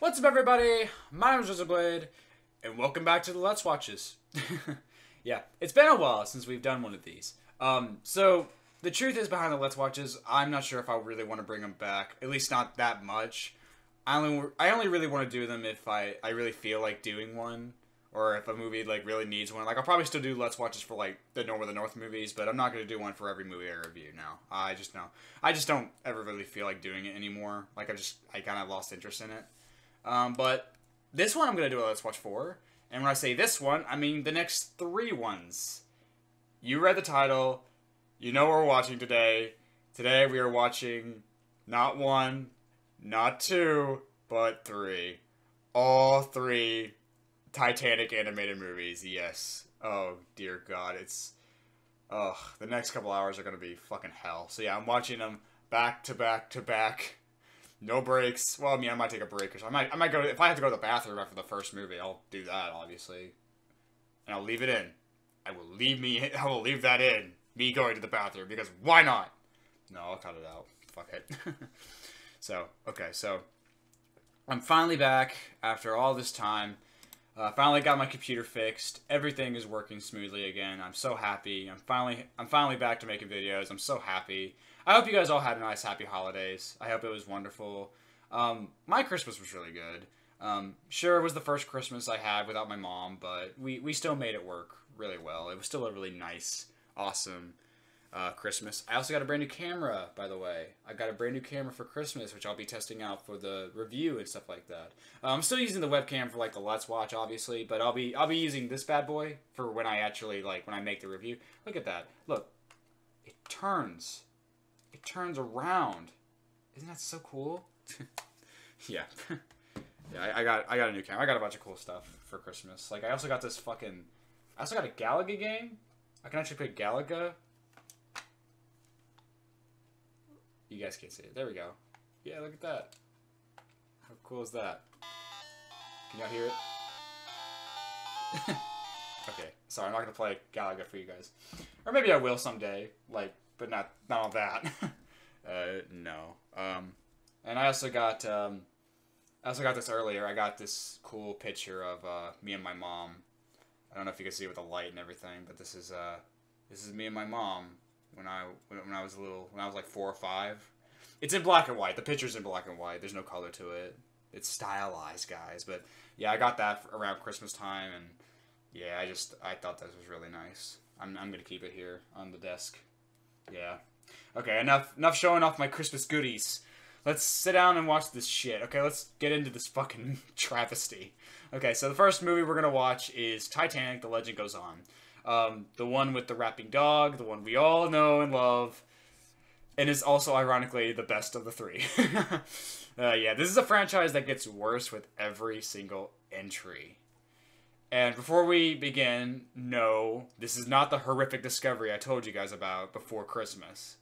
What's up, everybody? My name is Blade, and welcome back to the Let's Watches. yeah, it's been a while since we've done one of these. Um, so the truth is behind the Let's Watches, I'm not sure if I really want to bring them back. At least not that much. I only I only really want to do them if I I really feel like doing one, or if a movie like really needs one. Like I'll probably still do Let's Watches for like the North of the North movies, but I'm not gonna do one for every movie I review now. I just know I just don't ever really feel like doing it anymore. Like I just I kind of lost interest in it. Um, but this one I'm gonna do a Let's Watch for, and when I say this one, I mean the next three ones. You read the title. You know what we're watching today. Today we are watching not one, not two, but three. All three Titanic animated movies, yes. Oh, dear God. It's. Ugh, the next couple hours are gonna be fucking hell. So, yeah, I'm watching them back to back to back. No breaks. Well, I mean, I might take a break or so. I might, I might go. If I have to go to the bathroom after the first movie, I'll do that, obviously. And I'll leave it in. I will leave me. I will leave that in. Me going to the bathroom because why not? No, I'll cut it out. Fuck it. so okay, so I'm finally back after all this time. Uh, finally got my computer fixed. Everything is working smoothly again. I'm so happy. I'm finally I'm finally back to making videos. I'm so happy. I hope you guys all had a nice happy holidays. I hope it was wonderful. Um, my Christmas was really good. Um, sure, it was the first Christmas I had without my mom, but we, we still made it work really well. It was still a really nice, awesome uh, Christmas. I also got a brand new camera, by the way. I got a brand new camera for Christmas, which I'll be testing out for the review and stuff like that. Uh, I'm still using the webcam for like the Let's Watch, obviously, but I'll be I'll be using this bad boy for when I actually like when I make the review. Look at that. Look, it turns. It turns around. Isn't that so cool? yeah. yeah, I, I got I got a new camera. I got a bunch of cool stuff for Christmas. Like I also got this fucking. I also got a Galaga game. I can actually play Galaga You guys can't see it. There we go. Yeah, look at that. How cool is that? Can y'all hear it? okay, sorry, I'm not gonna play Galaga for you guys. Or maybe I will someday, like, but not not all that. uh, no. Um, and I also got um, I also got this earlier. I got this cool picture of uh, me and my mom. I don't know if you can see it with the light and everything, but this is uh, this is me and my mom when I when I was a little when I was like four or five. It's in black and white. The picture's in black and white. There's no color to it. It's stylized, guys. But yeah, I got that around Christmas time, and yeah, I just I thought this was really nice. I'm I'm gonna keep it here on the desk. Yeah. Okay, enough enough showing off my Christmas goodies. Let's sit down and watch this shit. Okay, let's get into this fucking travesty. Okay, so the first movie we're gonna watch is Titanic: The Legend Goes On. Um, the one with the rapping dog, the one we all know and love, and is also ironically the best of the three. uh, yeah, this is a franchise that gets worse with every single entry. And before we begin, no, this is not the horrific discovery I told you guys about before Christmas.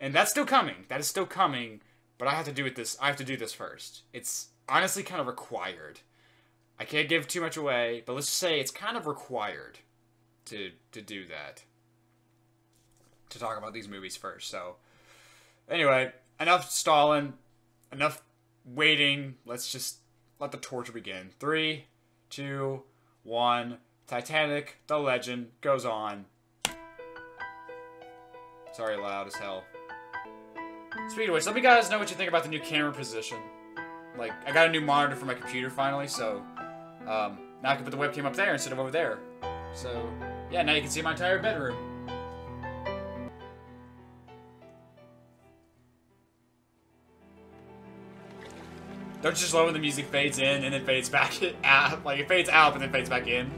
And that's still coming. That is still coming, but I have to do it this I have to do this first. It's honestly kind of required. I can't give too much away, but let's just say it's kind of required to to do that. To talk about these movies first. So anyway, enough stalling, enough waiting. Let's just let the torture begin. Three, two, one. Titanic, the legend, goes on. Sorry, loud as hell. Speaking of which, let me guys know what you think about the new camera position. Like, I got a new monitor for my computer finally, so um, now I can put the webcam up there instead of over there. So, yeah, now you can see my entire bedroom. Don't you just love when the music fades in and then fades back out? Like, it fades out but then fades back in.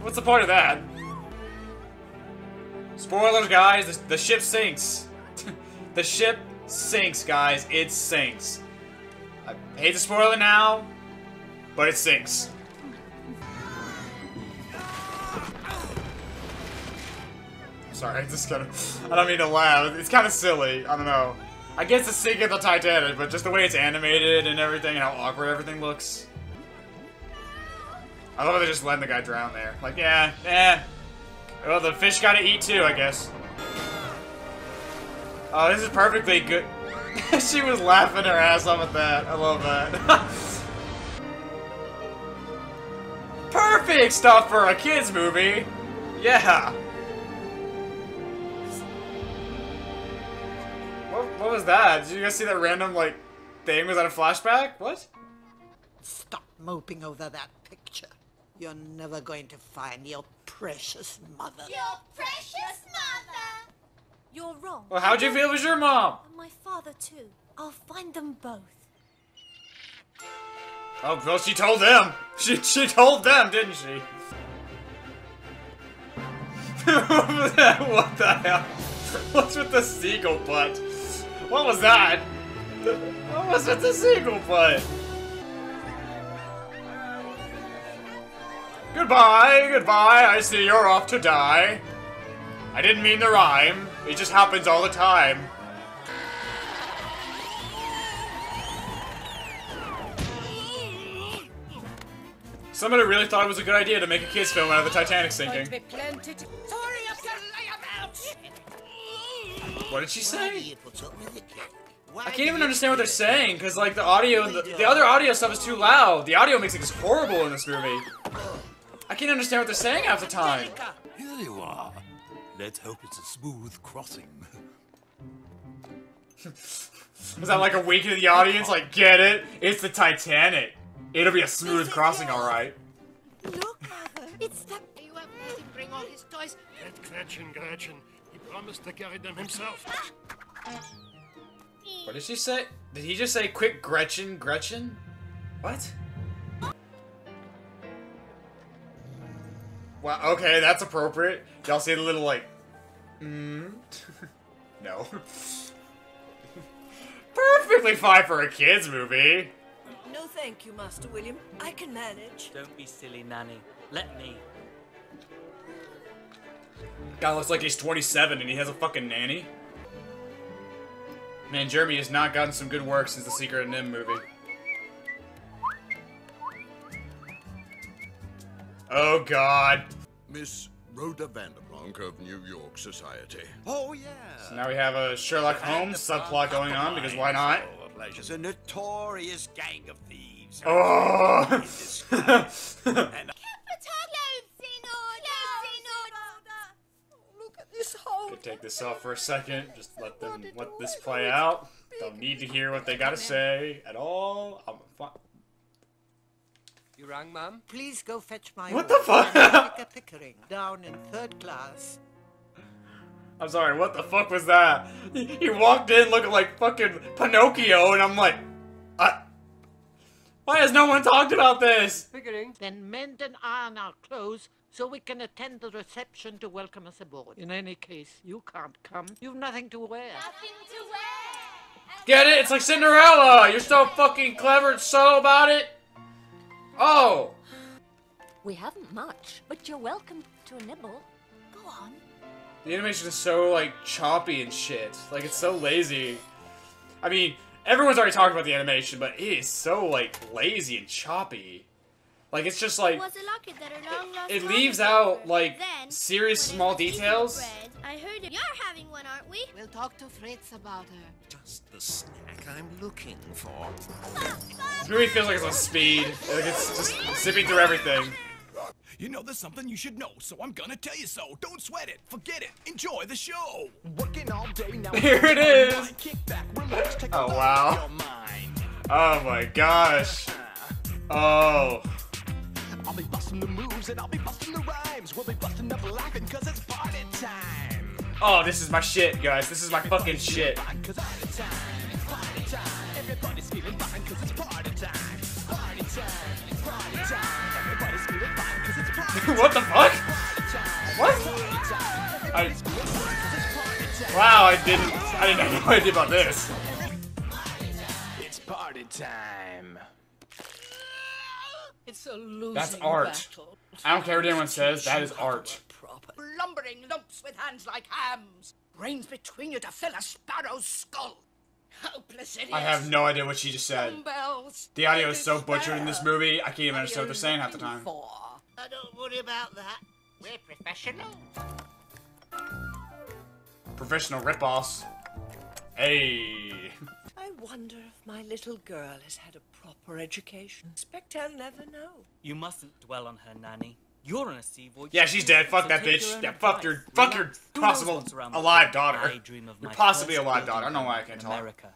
What's the point of that? Spoilers, guys. The, the ship sinks. the ship sinks, guys. It sinks. I hate to spoil it now, but it sinks. Sorry, I just kind of... I don't mean to laugh. It's kind of silly. I don't know. I guess the Sink of the Titanic, but just the way it's animated and everything and how awkward everything looks. I love how they just letting the guy drown there. Like, yeah, yeah. Well, the fish gotta eat too, I guess. Oh, this is perfectly good. she was laughing her ass off at that. I love that. Perfect stuff for a kid's movie! Yeah! What, what was that? Did you guys see that random like thing? Was that a flashback? What? Stop moping over that picture. You're never going to find your precious mother. Your precious mother! You're wrong. Well, how'd you feel it was your mom? And my father too. I'll find them both. Oh, well, she told them. She she told them, didn't she? what the hell? What's with the seagull butt? What was that? What was with the seagull butt? Goodbye, goodbye. I see you're off to die. I didn't mean the rhyme. It just happens all the time. Somebody really thought it was a good idea to make a kids film out of the Titanic sinking. What did she say? you put up with it, kid? Why I can't even understand what they're saying because like the audio and the, the other audio stuff is too loud. The audio mixing is horrible in this movie. I can't understand what they're saying half the time. Here you are. Let's hope it's a smooth crossing. Was that like a wink to the audience? Like, get it? It's the Titanic. It'll be a smooth crossing, all right. Look, Mother, it's the You haven't let him bring all his toys. Get Gretchen, Gretchen. He promised to carry them himself. What did she say? Did he just say quick Gretchen, Gretchen? What? Well, okay, that's appropriate. Y'all see the little like, mm? no. Perfectly fine for a kids movie. No, thank you, Master William. I can manage. Don't be silly, Nanny. Let me. Guy looks like he's 27 and he has a fucking nanny. Man, Jeremy has not gotten some good work since the Secret of NIMH movie. Oh god. Miss Rhoda Vanderblanc of New York Society. Oh, yeah. So Now we have a Sherlock Holmes subplot going on because why not? Pleasure's a notorious gang of thieves. Oh! Could take this off for a second. Just let them let this play out. Don't need to hear what they gotta say at all. I'm fine. You rang, ma'am? Please go fetch my What the fuck? and Rebecca Pickering down in third class. I'm sorry, what the fuck was that? He he walked in looking like fucking Pinocchio, and I'm like, I. Why has no one talked about this? Pickering. Then mend and iron our clothes so we can attend the reception to welcome us aboard. In any case, you can't come. You've nothing to wear. Nothing to wear! Get it? It's like Cinderella. You're so fucking clever and subtle about it. Oh, We haven't much, but you're welcome to a nibble. Go on. the animation is so like choppy and shit. Like it's so lazy. I mean, everyone's already talking about the animation, but it is so like lazy and choppy. Like it's just like Was it lucky that a long lost it leaves out like Then, serious small we were eating details. bread, I heard it. You're having one, aren't we? We'll talk to Fritz about her. Just the snack I'm looking for. This movie feels like it's on speed. Like it's just zipping through everything. You know there's something you should know, so I'm gonna tell you so. Don't sweat it. Forget it. Enjoy the show. Working all day now. Here it is. Kick back, relax, take Oh, wow. off your mind. Oh my gosh. Oh. I'll be busting the moves and I'll be busting the rhymes. We'll be busting up laughing cause it's party time. Oh, this is my shit, guys. This is my fucking shit. Cause party time, party time. Everybody's feeling fine cause it's party time. Party time, party time. Everybody's feeling fine cause it's what the fuck? What? I. Wow, I didn't. I didn't have no idea about this. It's party time. It's a losing That's art. battle. I don't care what anyone says. That is art. Proper. Lumbering lumps with hands like hams. Brains between you to fill a sparrow's skull. Hopeless idiots. I have no idea what she just said. Dumbbells. The audio is so butchered in this movie. I can't even understand what they're saying half the time. for? Uh, don't worry about that. We're professional. Professional ripoffs. Hey. I wonder if my little girl has had a proper education. Expect I'll never know. You mustn't dwell on her, Nanny. You're in a sea voyage. Yeah, she's dead. Fuck So that bitch. your own Yeah, fuck your, advice. fuck your Relax. Who knows possible what's around the alive daughter. I dream of Your my possibly first alive daughter. I don't know why I can't talk. America.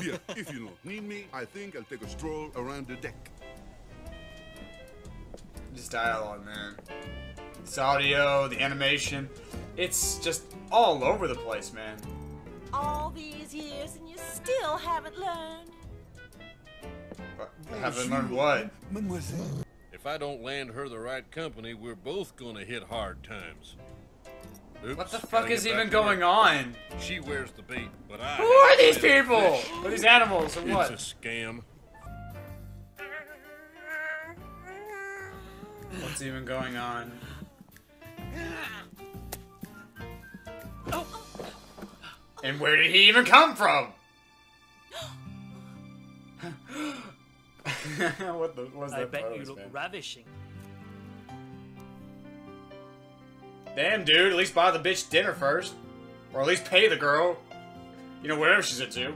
Here, if you don't need me, I think I'll take a stroll around the deck. This dialogue, man. This audio, the animation. It's just all over the place, man. All these years and you still haven't learned. I haven't learned what. Mademoiselle. If I don't land her the right company, we're both gonna hit hard times. Oops, What the fuck is even going work. on? She wears the bait, but I. Who are these people? What are these animals and what? It's a scam. What's even going on? Oh, oh. And where did he even come from? what the was I bet you look man? ravishing. Damn, dude, at least buy the bitch dinner first. Or at least pay the girl. You know, whatever she's into.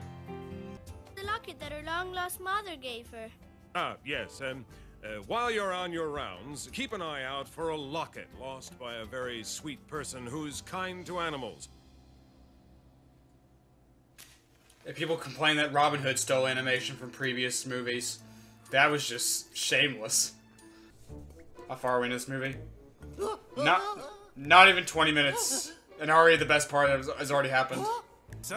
The locket that her long lost mother gave her. Ah, yes. Um, uh, while you're on your rounds, keep an eye out for a locket lost by a very sweet person who's kind to animals. If people complain that Robin Hood stole animation from previous movies, that was just shameless. How far are we in this movie? Not, not even 20 minutes. And already the best part has, has already happened. So,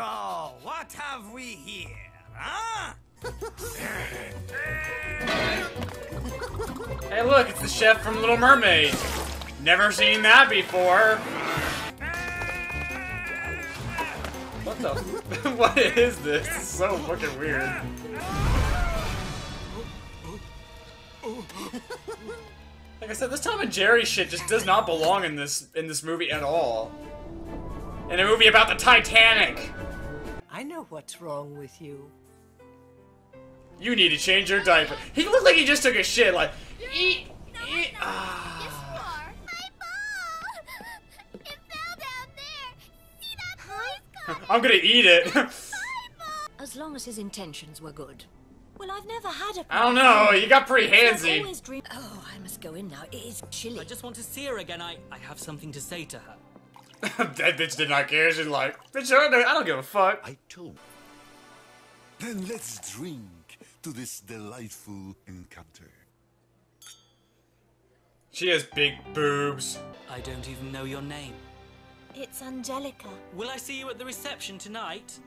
what have we here, huh? Hey, look, it's the chef from Little Mermaid. Never seen that before. What the? What is this? This is so fucking weird. Like I said, this Tom and Jerry shit just does not belong in this in this movie at all. In a movie about the Titanic. I know what's wrong with you. You need to change your diaper. He looked like he just took a shit. Like, eat, eat. Ah. I'm gonna eat it. As long as his intentions were good. Well, I've never had a. I don't know, you got pretty I've handsy. always dreamed- Oh, I must go in now. It is chilly. I just want to see her again. I, I have something to say to her. that bitch did not care. She's like, bitch, I don't, I don't give a fuck. I told. Then let's drink to this delightful encounter. She has big boobs. I don't even know your name. It's Angelica. Will I see you at the reception tonight?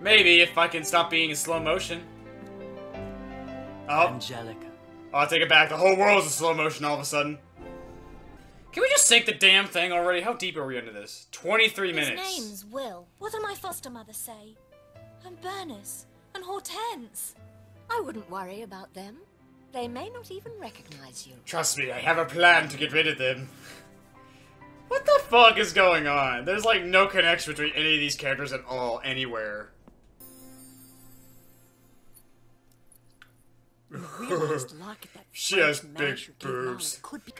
Maybe if I can stop being in slow motion. Oh, Angelica. Oh, I'll take it back. The whole world's in slow motion all of a sudden. Can we just sink the damn thing already? How deep are we into this? 23 minutes. His name's Will. What did my foster mother say? And Bernice. And Hortense. I wouldn't worry about them. They may not even recognize you. Trust me, I have a plan to get rid of them. What the fuck is going on? There's like no connection between any of these characters at all, anywhere. Realized like that She has big mash you gave Mama boobs. that could be.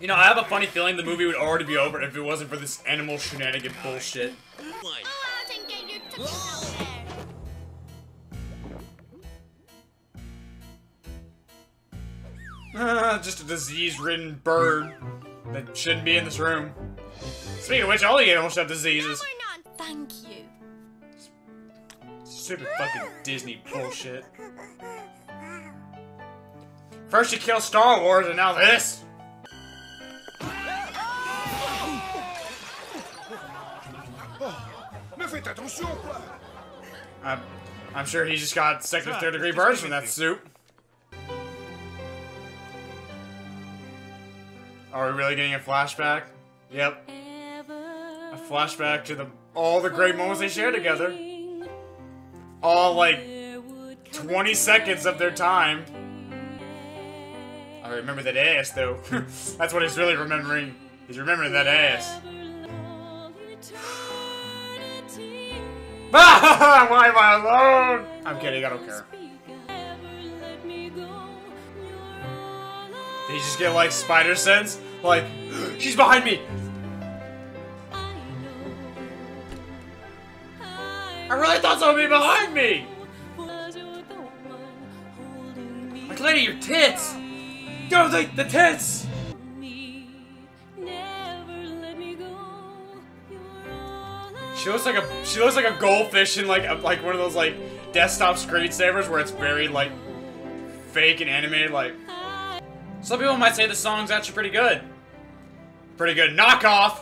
You know, I have a funny feeling the movie would already be over if it wasn't for this animal shenanigan bullshit. I think you took it out there. Just a disease-ridden bird that shouldn't be in this room. Speaking of which, all the animals have diseases. Thank you. Stupid fucking Disney bullshit. First you kill Star Wars, and now this. Mais faites attention, quoi! I'm, I'm sure he just got second or third degree burns from that soup. Are we really getting a flashback? Yep. A flashback to the all the great moments they shared together. All like 20 seconds of their time. I remember that ass though. That's what he's really remembering. He's remembering that ass. Why am I alone? I'm kidding, I don't care. He just get like spider sense? Like, she's behind me! I really thought someone would be behind me! Like, lady, your tits! Go, the, the tits! She looks like a she looks like a goldfish in like a, like one of those like desktop screensavers where it's very like fake and animated. Like some people might say the song's actually pretty good. Pretty good knockoff.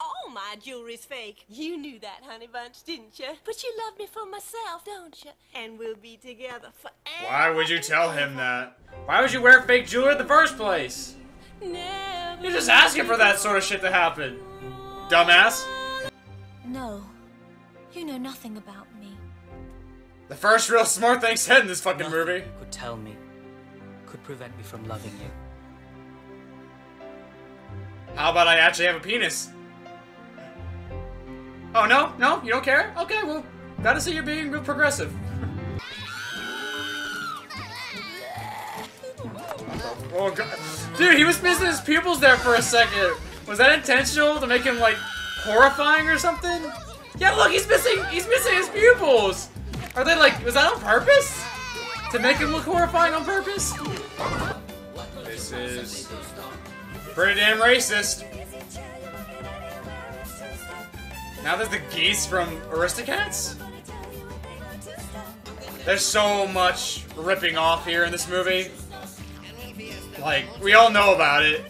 All my jewelry's fake. You knew that, honey bunch, didn't you? But you love me for myself, don't you? And we'll be together forever. Why would you tell him that? Why would you wear fake jewelry in the first place? You're just asking for that sort of shit to happen. Dumbass. No. You know nothing about me. The first real smart thing said in this fucking Nothing movie. could tell me could prevent me from loving you. How about I actually have a penis? Oh no, no, you don't care? Okay, well, gotta see you're being real progressive. oh god. Dude, he was missing his pupils there for a second. Was that intentional to make him like horrifying or something? Yeah, look, he's missing he's missing his pupils. Are they like was that on purpose? To make him look horrifying on purpose? This is pretty damn racist. Now there's the geese from Aristocats? There's so much ripping off here in this movie. Like, we all know about it.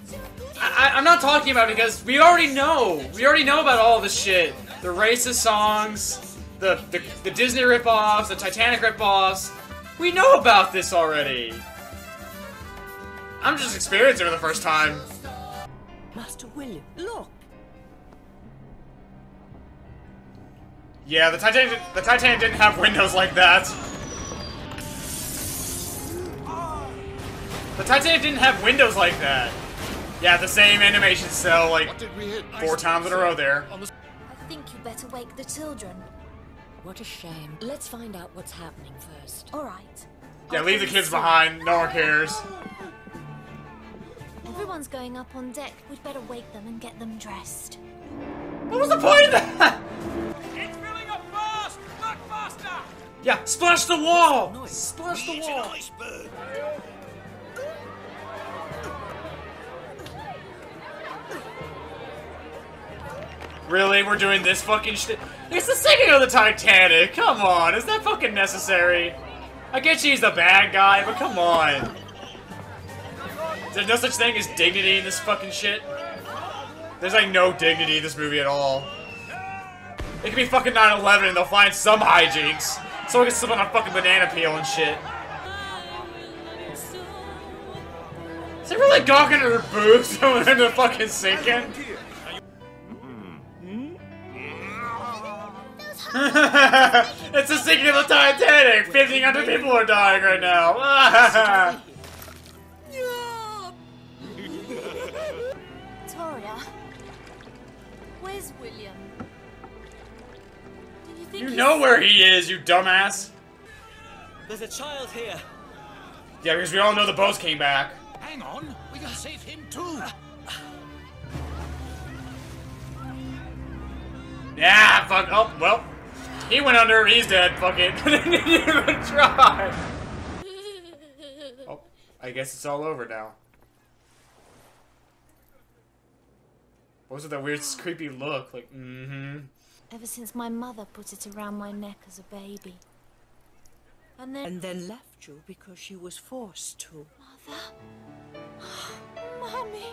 I, I'm not talking about it because we already know. We already know about all this shit. The racist songs, the, the, the Disney ripoffs, the Titanic ripoffs. We know about this already. I'm just experiencing it for the first time. Master William, look. Yeah, the Titanic, the Titanic didn't have windows like that. The Titanic didn't have windows like that. Yeah, the same animation cell like four times in a row there. I think you better wake the children. What a shame. Let's find out what's happening first. All right. Yeah, leave the kids behind. No one cares. Everyone's going up on deck. We'd better wake them and get them dressed. What was the point of that? It's filling up fast! Look faster! Yeah, splash the wall. Splash the wall. iceberg. Really, we're doing this fucking shit? It's the sinking of the Titanic. Come on, is that fucking necessary? I get she's the bad guy, but come on. There's no such thing as dignity in this fucking shit. There's like no dignity in this movie at all. It could be fucking 9-11 and they'll find some hijinks. Someone can slip on a fucking banana peel and shit. Is it really gawking at her boobs when they're fucking sinking? it's the sinking of the Titanic! 1,500 people are dying right now! where's William? Do you think you know where he is, you dumbass! There's a child here. Yeah, because we all know the boats came back. Hang on, we can save him too. Yeah, fuck. Oh, well. He went under, he's dead. Fuck it. Didn't even try. Oh, I guess it's all over now. What was it, that weird, creepy look? Like, mm-hmm. Ever since my mother put it around my neck as a baby. And then. And then left you because she was forced to. Mother? Mommy!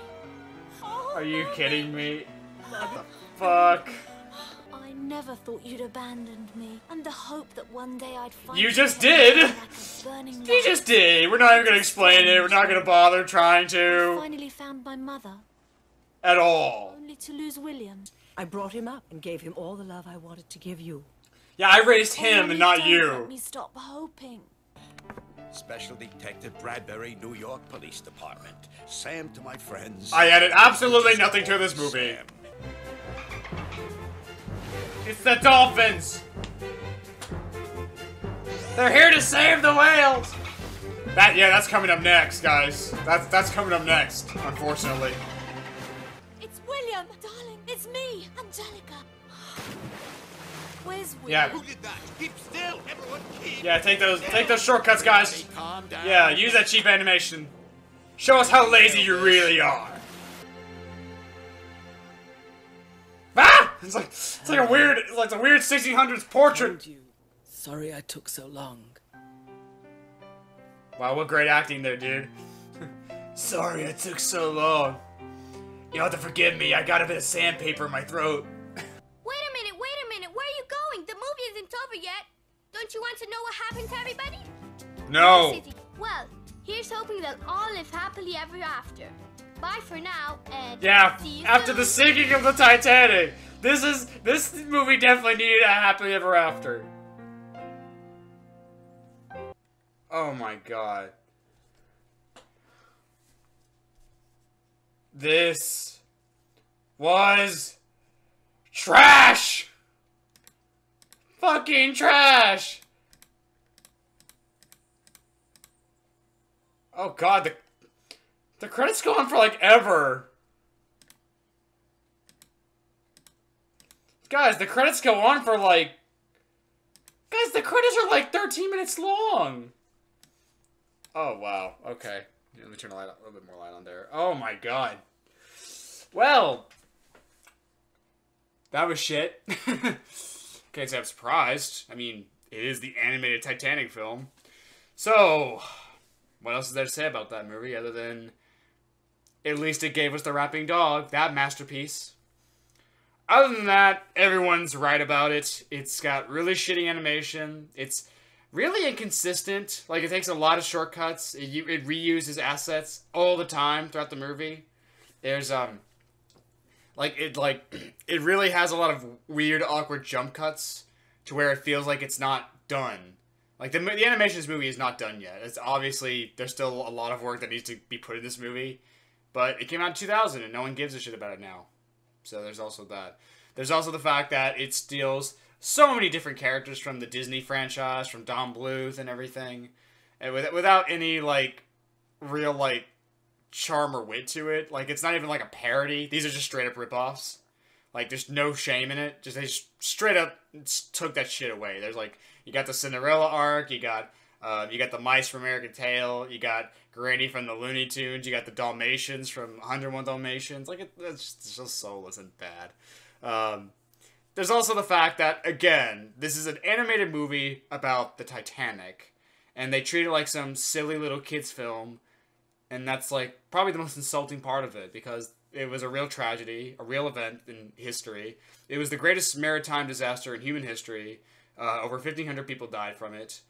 Oh, Are you kidding me? What the fuck? I never thought you'd abandoned me. And the hope that one day I'd find You just did! Like You just did! We're not even gonna explain it, we're not gonna bother trying I to. finally found my mother, At all. only to lose William. I brought him up and gave him all the love I wanted to give you. Yeah, I raised Oh, him Mommy, and not don't you. Let me stop hoping. Special Detective Bradbury, New York Police Department. Sam to my friends. I added absolutely nothing to this movie. It's the dolphins! They're here to save the whales! That yeah, that's coming up next, guys. That's that's coming up next, unfortunately. It's William! Darling, it's me, Angelica. Where's Will? Yeah. Who did that? Keep still, everyone. Keep Yeah, take those still. take those shortcuts, guys. Calm down. Yeah, use that cheap animation. Show us how lazy you really are. Ah! It's like it's like a weird it's like a weird 1600s portrait. Sorry I took so long. Wow, what great acting there, dude. Sorry it took so long. You'll have to forgive me. I got a bit of sandpaper in my throat. Wait a minute, wait a minute. Where are you going? The movie isn't over yet. Don't you want to know what happened to everybody? No. Well, here's hoping they'll all live happily ever after. Bye for now, and Yeah, see you after soon. the sinking of the Titanic. This is this movie definitely needed a happily ever after. Oh my god. This was trash. Fucking trash. Oh god, the the credits go on for like ever. Guys, the credits go on for like. Guys, the credits are like 13 minutes long. Oh, wow. Okay. Let me turn light, a little bit more light on there. Oh my god. Well. That was shit. Can't say I'm surprised. I mean, it is the animated Titanic film. So, what else is there to say about that movie other than at least it gave us the rapping dog, that masterpiece. Other than that, everyone's right about it. It's got really shitty animation. It's really inconsistent. Like it takes a lot of shortcuts. It, it reuses assets all the time throughout the movie. There's um, like it like it really has a lot of weird, awkward jump cuts to where it feels like it's not done. Like the the animation of this movie is not done yet. It's obviously there's still a lot of work that needs to be put in this movie, but it came out in 2000 and no one gives a shit about it now. So there's also that. There's also the fact that it steals so many different characters from the Disney franchise, from Don Bluth and everything, and with, without any like real like charm or wit to it. Like it's not even like a parody. These are just straight up ripoffs. Like there's no shame in it. Just they just straight up took that shit away. There's like you got the Cinderella arc, you got uh, you got the mice from American Tail, you got Granny from the Looney Tunes, you got the Dalmatians from 101 Dalmatians. Like it, it's just, it's just soulless and bad. Um, there's also the fact that again, this is an animated movie about the Titanic, and they treat it like some silly little kids film, and that's like probably the most insulting part of it because it was a real tragedy, a real event in history. It was the greatest maritime disaster in human history. Uh, over 1,500 people died from it,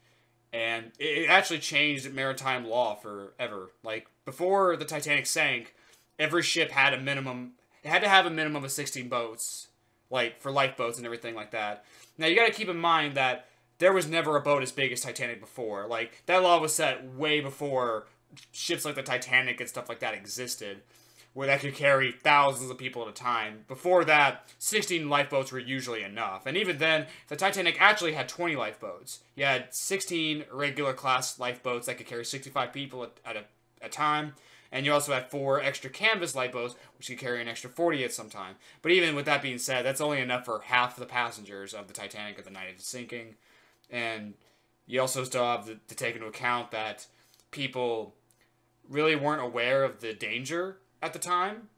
and it actually changed maritime law forever. Like before the Titanic sank, every ship had a minimum. It had to have a minimum of 16 boats, like for lifeboats and everything like that. Now you got to keep in mind that there was never a boat as big as Titanic before. Like that law was set way before ships like the Titanic and stuff like that existed, where that could carry thousands of people at a time. Before that, 16 lifeboats were usually enough. And even then, the Titanic actually had 20 lifeboats. You had 16 regular class lifeboats that could carry 65 people at, at a, a time. And you also had four extra canvas lifeboats, which could carry an extra 40 at some time. But even with that being said, that's only enough for half the passengers of the Titanic at the night of its sinking. And you also still have to, to take into account that people really weren't aware of the danger at the time,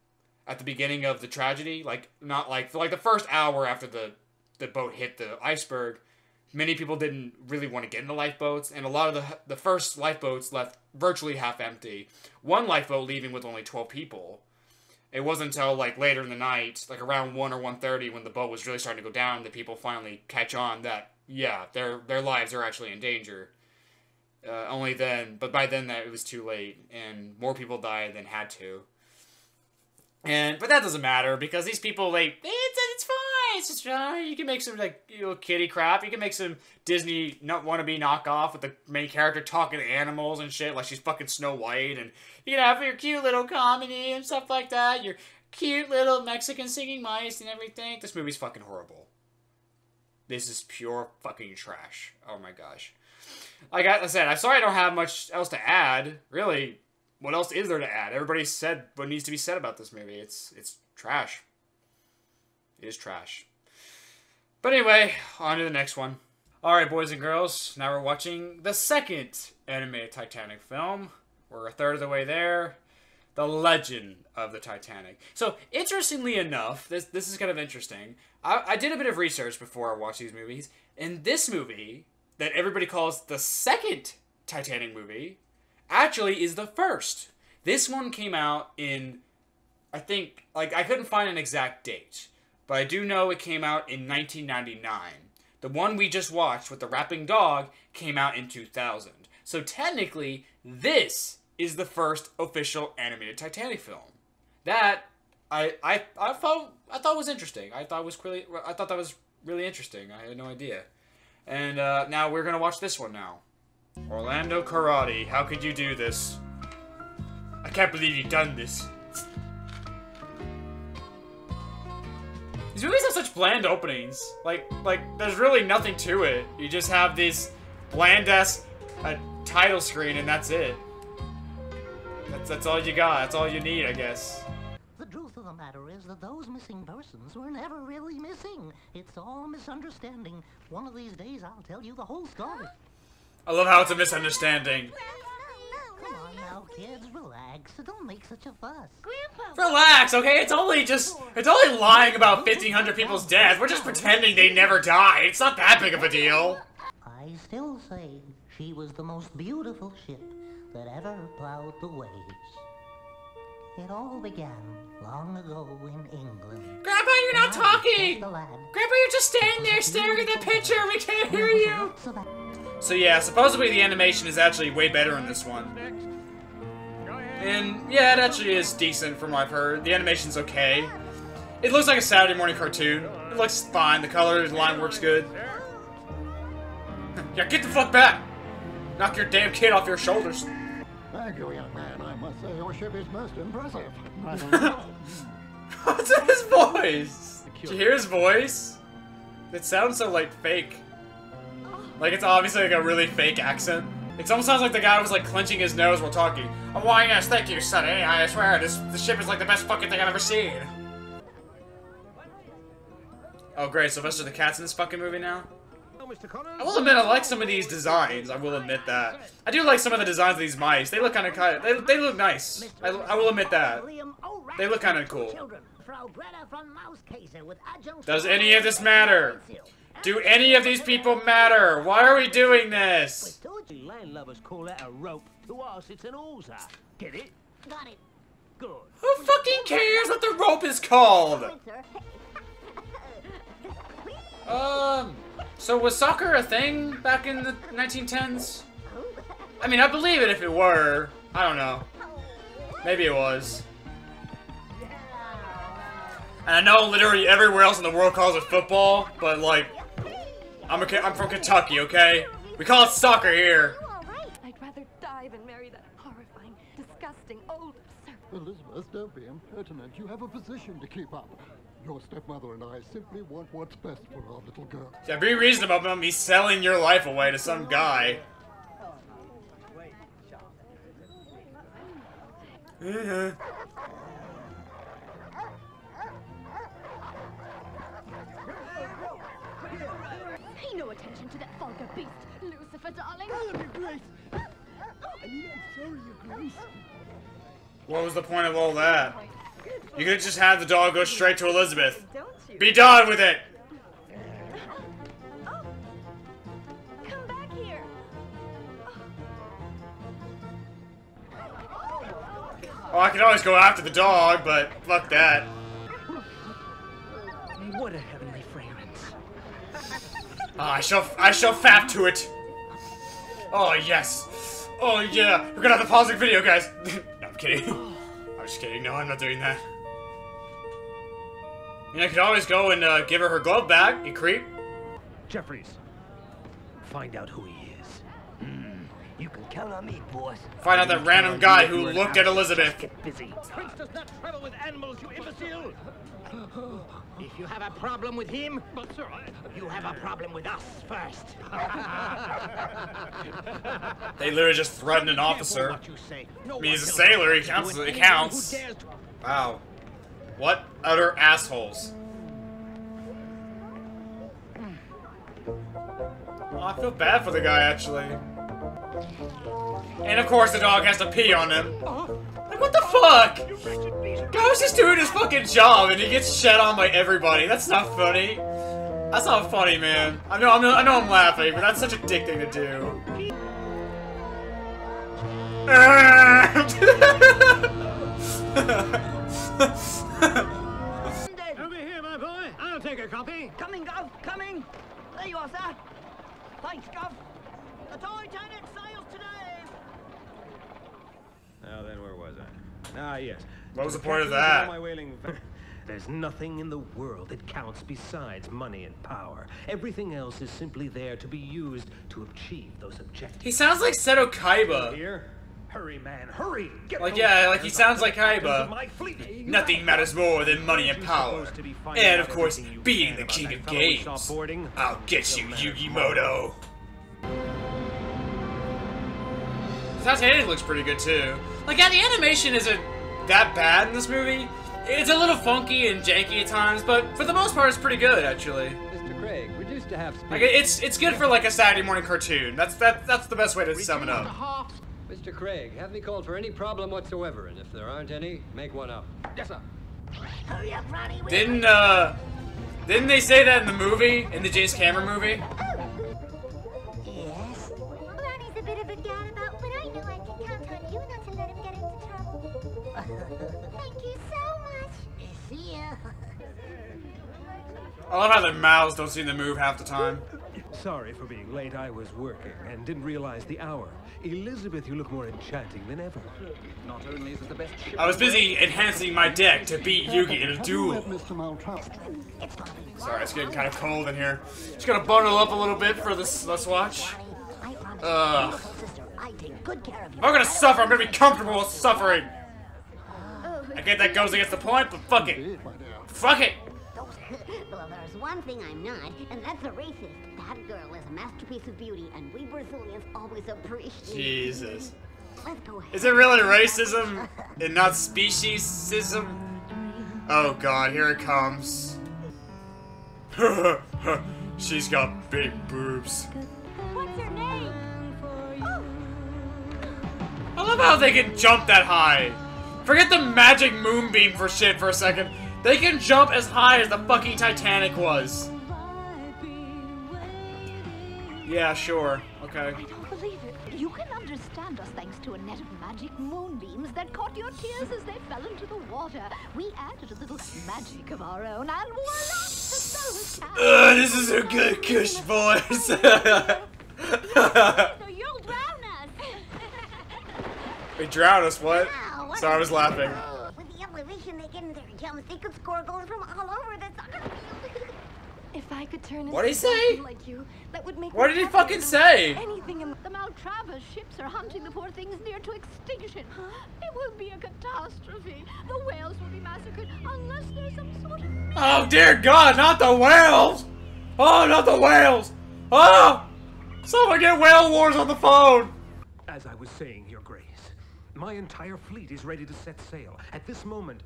at the beginning of the tragedy. Like not like like the first hour after the the boat hit the iceberg, many people didn't really want to get in the lifeboats, and a lot of the the first lifeboats left virtually half empty. One lifeboat leaving with only twelve people. It wasn't until like later in the night, like around one or 1.30 when the boat was really starting to go down, that people finally catch on that yeah, their their lives are actually in danger. Uh, only then, but by then that it was too late, and more people died than had to. And but that doesn't matter because these people like it's it's fine. It's just uh, you can make some like know kitty crap. You can make some Disney not wannabe knockoff with the main character talking to animals and shit like she's fucking Snow White, and you can have your cute little comedy and stuff like that. Your cute little Mexican singing mice and everything. This movie's fucking horrible. This is pure fucking trash. Oh my gosh. Like I said, I'm sorry I don't have much else to add. Really, what else is there to add? Everybody said what needs to be said about this movie. It's it's trash. It is trash. But anyway, on to the next one. Alright, boys and girls, now we're watching the second animated Titanic film. We're a third of the way there. The Legend of the Titanic. So, interestingly enough, this this is kind of interesting. I, I did a bit of research before I watched these movies. And this movie, that everybody calls the second Titanic movie, actually is the first. This one came out in, I think, like, I couldn't find an exact date. But I do know it came out in 1999. The one we just watched with the rapping dog came out in 2000. So technically, this is the first official animated Titanic film. That I I I thought I thought was interesting. I thought was really I thought that was really interesting. I had no idea. And uh, now we're gonna watch this one now. Orlando Corradi, how could you do this? I can't believe you've done this. These movies have such bland openings. Like, like there's really nothing to it. You just have this bland-ass uh, title screen and that's it. That's, that's all you got. That's all you need, I guess. Never really missing. It's all a misunderstanding. One of these days I'll tell you the whole story. I love how it's a misunderstanding. Come on now, kids, relax. Don't make such a fuss. Relax, okay? It's only just, it's only lying about 1,500 people's deaths. We're just pretending they never died. It's not that big of a deal. I still say she was the most beautiful ship that ever plowed the waves. It all began long ago in England. Grandpa, you're not When I was talking! just a lad. Grandpa, you're just standing there staring at the picture. We can't hear you. So yeah, supposedly the animation is actually way better in this one. And yeah, it actually is decent from what I've heard. The animation's okay. It looks like a Saturday morning cartoon. It looks fine. The color, the line works good. yeah, get the fuck back! Knock your damn kid off your shoulders. Ship is most impressive. I don't know. What's his voice? Did you hear his voice? It sounds so like fake. Like it's obviously like a really fake accent. It almost sounds like the guy was like clenching his nose while talking. Oh, why yes, thank you, Sonny. I swear this this ship is like the best fucking thing I've ever seen. Oh great, Sylvester the Cat's in this fucking movie now? I will admit I like some of these designs. I will admit that. I do like some of the designs of these mice. They look kind of kind. They they look nice. I, I will admit that. They look kind of cool. Does any of this matter? Do any of these people matter? Why are we doing this? Landlubbers call that a rope. To us, it's an hawser. Get it? Got it. Good. Who fucking cares what the rope is called? Um, so was soccer a thing back in the 1910s? I mean, I believe it if it were. I don't know. Maybe it was. And I know literally everywhere else in the world calls it football, but like, I'm a, I'm from Kentucky, okay? We call it soccer here. I'd rather die than marry that horrifying, disgusting old serpent. Elizabeth, don't be impertinent. You have a position to keep up. Your stepmother and I simply want what's best for our little girl. Yeah, be reasonable about me selling your life away to some guy. Uh-huh. Pay no attention to that vulgar beast, Lucifer, darling. Grace! I mean, I'm sorry, Your Grace. What was the point of all that? You could just have the dog go straight to Elizabeth. Be done with it! Come back here. Oh, I can always go after the dog, but fuck that. What a heavenly fragrance. Ah, I shall, I shall fap to it. Oh yes. Oh yeah. We're gonna have to pause the video, guys. no, I'm kidding. I'm just kidding. No, I'm not doing that. You know, I could always go and uh, give her her glove back. You creep. Jeffries, find out who he is. Hmm, You can count on me, boss. Find out that random guy who looked at Elizabeth. Get busy. Prince does not travel with animals, you imbecile! If you have a problem with him, But, sir, I... you have a problem with us first. They literally just threatened an officer. What you say. I mean, he's a sailor. He counts. It counts. Wow. What utter assholes. I feel bad for the guy, actually. And of course the dog has to pee on him. Uh-huh. Like, what the fuck? Guy was just doing his fucking job and he gets shed on by everybody. That's not funny. That's not funny, man. I know, I know, I know I'm laughing, but that's such a dick thing to do. Over here, my boy. I'll take a copy. Coming, Gov, coming. There you are, sir. Thanks, Gov. The Titanic sails today. Now then, where was I? Ah, yes. What was the point of that? There's nothing in the world that counts besides money and power. Everything else is simply there to be used to achieve those objectives. He sounds like Seto Kaiba. Here, hurry, man, hurry! Get Like, yeah, like he sounds like Kaiba. Nothing matters more than money and power. And of course, being the king of games. I'll get you, Yugi Titanic looks pretty good too. Like, yeah, the animation isn't that bad in this movie. It's a little funky and janky at times, but for the most part, it's pretty good actually. Mr. Craig, reduced to half speed. Like, it's it's good for like a Saturday morning cartoon. That's that that's the best way to sum it up. Mr. Craig, have me called for any problem whatsoever, and if there aren't any, make one up. Yes, sir. Hurry up, Ronnie. we're Didn't uh, didn't they say that in the movie, in the James Cameron movie? Yes? Ronnie's a bit of a gadabout, I love how their mouths don't seem to move half the time. Sorry for being late. I was working and didn't realize the hour. Elizabeth, you look more enchanting than ever. Not only is it the best ship I was busy enhancing my deck to beat Yugi in a duel. Mr. Maltrap. Sorry, it's getting kind of cold in here. Just gonna bundle up a little bit for this. Let's watch. Ugh. I take good care of you. If I'm gonna suffer, I'm gonna be comfortable with suffering. I get that goes against the point, but fuck it. Fuck it. one thing I'm not, and that's a racist. That girl is a masterpiece of beauty, and we Brazilians always appreciate Jesus. Let's go ahead. Is it really racism and not speciesism? Oh god, here it comes. She's got big boobs. What's her name? I love how they can jump that high. Forget the magic moonbeam for shit for a second. They can jump as high as the fucking Titanic was. Yeah, sure. Okay. Believe it, you can understand us thanks to a net of magic moonbeams that caught your tears as they fell into the water. We added a little magic of our own, and voila! The soul Ugh, this is a good Kush voice. You'll drown us. they drown us, what? Sorry, I was laughing. With the elevation they get in their they could score goals from all over the soccer field. If I could turn what did he say? like you, that would make What did he fucking say? Anything in the Maltravers ships are hunting the poor things near to extinction. It will be a catastrophe. The whales will be massacred unless there's some sort of Oh dear God, not the whales! Oh, not the whales! Oh! Someone get whale wars on the phone! As I was saying, Your Grace, my entire fleet is ready to set sail. At this moment,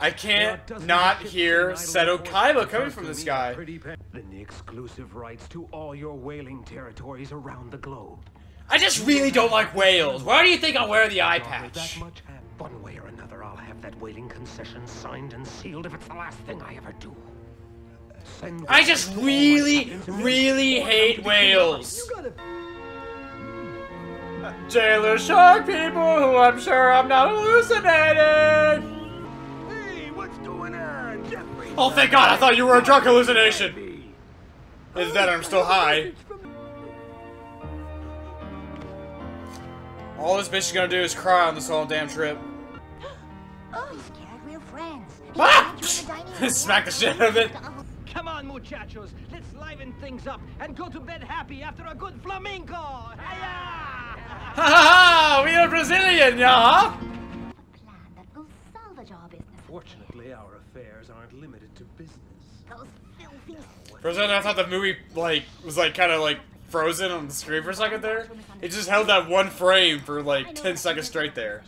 I can't not hear Seto Kaiba coming from this guy. are pretty pe- Then the exclusive rights to all your whaling territories around the globe. I just really don't like whales. Why do you think I'm wearing the eye patch? That much hap- One way or another, I'll have that whaling concession signed and sealed if it's the last thing I ever do. Send I just really, really hate whales. Jailer shark people who I'm sure I'm not hallucinating. Oh, thank God, I thought you were a drug hallucination. Is that I'm still high. All this bitch is gonna do is cry on this whole damn trip. Oh, scared real friends. Ah! Smack the shit out of it. Come on, muchachos. Let's liven things up and go to bed happy after a good flamenco. Ha ha ha! We are Brazilian, yeah? That will salvage our business. Fortunately, our affairs aren't limited to business. Those filthy. For a second, I thought the movie like was like kind of like frozen on the screen for a second there. It just held that one frame for like ten seconds straight there.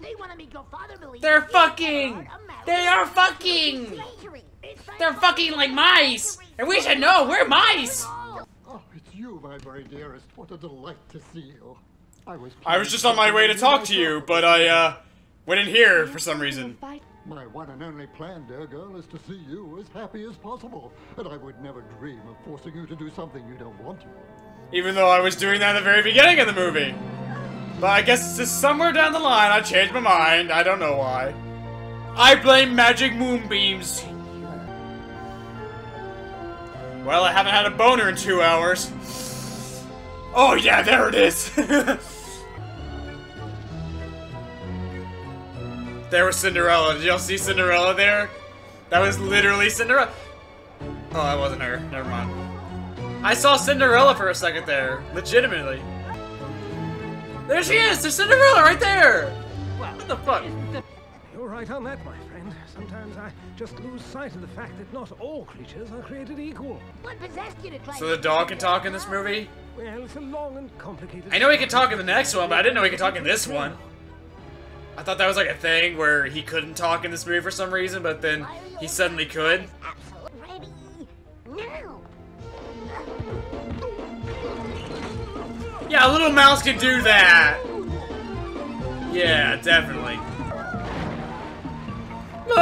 They wanted me to go farther, Billy. They're fucking. They are fucking. They're fucking like mice. And we should know, we're mice! Oh, it's you, my very dearest. What a delight to see you. I was. I was just on my way to talk to you, but I, uh, went in here for some reason. My one and only plan, dear girl, is to see you as happy as possible. And I would never dream of forcing you to do something you don't want to. Even though I was doing that at the very beginning of the movie. But I guess it's just somewhere down the line I changed my mind. I don't know why. I blame magic moonbeams. Well, I haven't had a boner in two hours. Oh yeah, there it is. there was Cinderella. Did y'all see Cinderella there? That was literally Cinderella. Oh, that wasn't her. Never mind. I saw Cinderella for a second there. Legitimately. There she is! There's Cinderella right there! What the fuck? You're right on that, my friend. Sometimes I just lose sight of the fact that not all creatures are created equal. What possessed you to claim So the dog can talk in this movie? Well, it's a long and complicated. I know he can talk in the next one, but I didn't know he could talk in this one. I thought that was like a thing where he couldn't talk in this movie for some reason, but then he suddenly could. Yeah, a little mouse can do that. Yeah, definitely.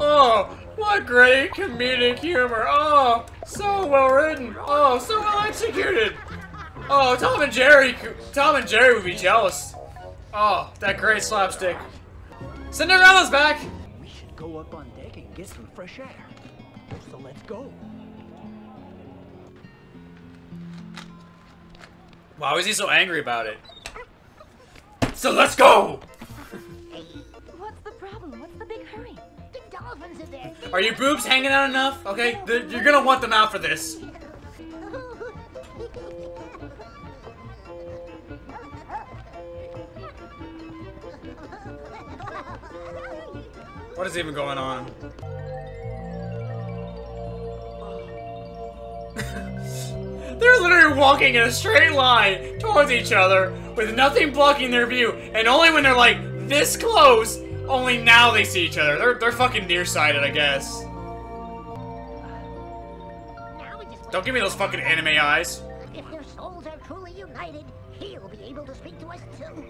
oh, what great comedic humor. Oh, so well written. Oh, so well executed. Oh, Tom and Jerry, Tom and Jerry would be jealous. Oh, that great slapstick. Cinderella's back. We should go up on deck and get some fresh air. So let's go. Why was he so angry about it? So let's go! What's the problem? What's the big hurry? The dolphins are there. Are your boobs hanging out enough? Okay, th- you're gonna want them out for this. What is even going on? They're literally walking in a straight line towards each other with nothing blocking their view, and only when they're like this close, only now they see each other. They're they're fucking nearsighted, I guess. Don't give me those fucking anime eyes. If their souls are truly united, he'll be able to speak to us too.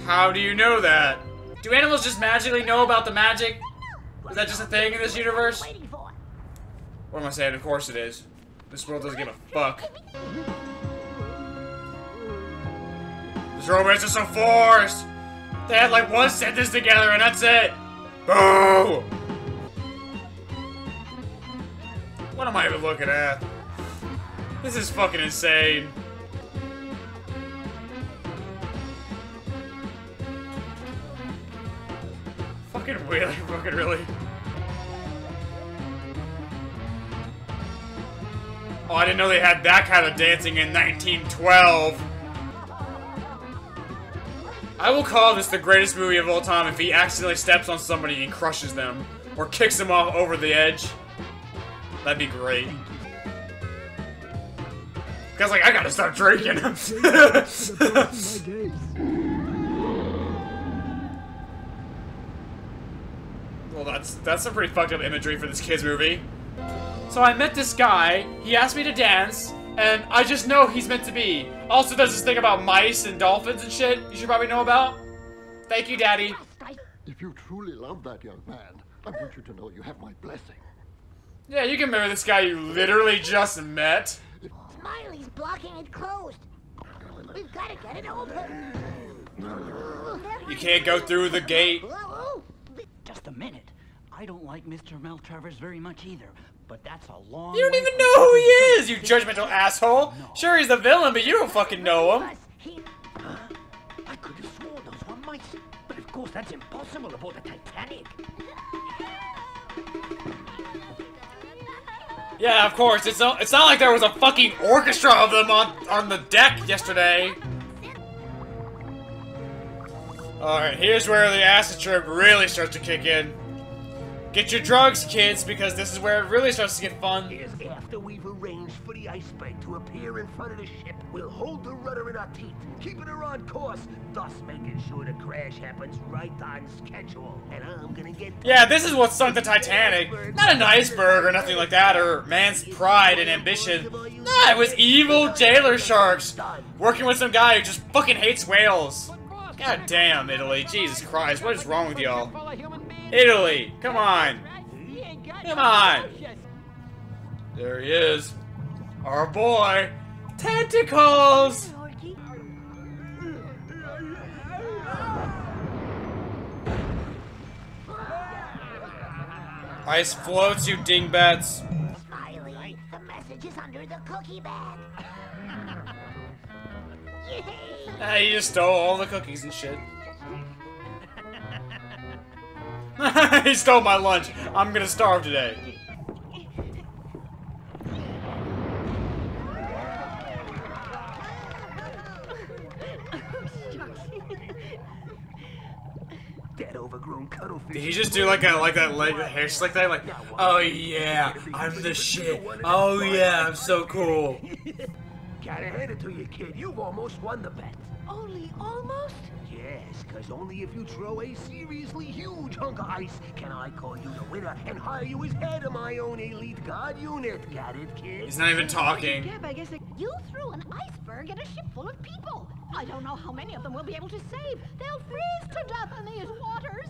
How do you know that? Do animals just magically know about the magic? Is that just a thing in this universe? What am I saying? Of course it is. This world doesn't give a fuck. This romance is so forced! They had like one sentence together and that's it! Boo! What am I even looking at? This is fucking insane. Fucking really, fucking really. Oh, I didn't know they had that kind of dancing in 1912. I will call this the greatest movie of all time if he accidentally steps on somebody and crushes them. Or kicks them off over the edge. That'd be great. Cause like, I gotta start drinking. well, that's, that's some pretty fucked up imagery for this kid's movie. So I met this guy, he asked me to dance, and I just know he's meant to be. Also, there's this thing about mice and dolphins and shit you should probably know about. Thank you, Daddy. If you truly love that young man, I want you to know you have my blessing. Yeah, you can marry this guy you literally just met. Smiley's blocking it closed. We've got to get it open. You can't go through the gate. Just a minute. I don't like Mr. Maltravers very much either, but that's a long You don't even know who he is, you judgmental asshole. Sure, he's the villain, but you don't fucking know him. I could have sworn those were mice, but of course that's impossible aboard the Titanic. Yeah, of course. It's not, it's not like there was a fucking orchestra of them on, on the deck yesterday. Alright, here's where the acid trip really starts to kick in. Get your drugs, kids, because this is where it really starts to get fun. After we've arranged for the iceberg to appear in front of the ship. We'll hold the rudder in our teeth, keeping her on course, thus making sure the crash happens right on schedule. And I'm gonna get Yeah, this is what sunk the Titanic. Not an iceberg or nothing like that, or man's pride and ambition. Nah, it was evil jailer sharks working with some guy who just fucking hates whales. God damn, Italy. Jesus Christ, what is wrong with y'all? Italy, come on. Come on. There he is. Our boy. Tentacles! Ice floats, you dingbats. Smiley, the message is under the cookie bag. You just stole all the cookies and shit. he stole my lunch. I'm gonna starve today. That overgrown cuttlefish. Did he just do like a like that leg hair slick thing? Like, oh yeah, I'm the shit. Oh yeah, I'm so cool. Gotta hand it to you, kid. You've almost won the bet. Only almost? Yes, because only if you throw a seriously huge hunk of ice can I call you the winner and hire you as head of my own elite guard unit. Got it, kid? He's not even talking. Geb, I guess it... You threw an iceberg at a ship full of people. I don't know how many of them we'll be able to save. They'll freeze to death in these waters.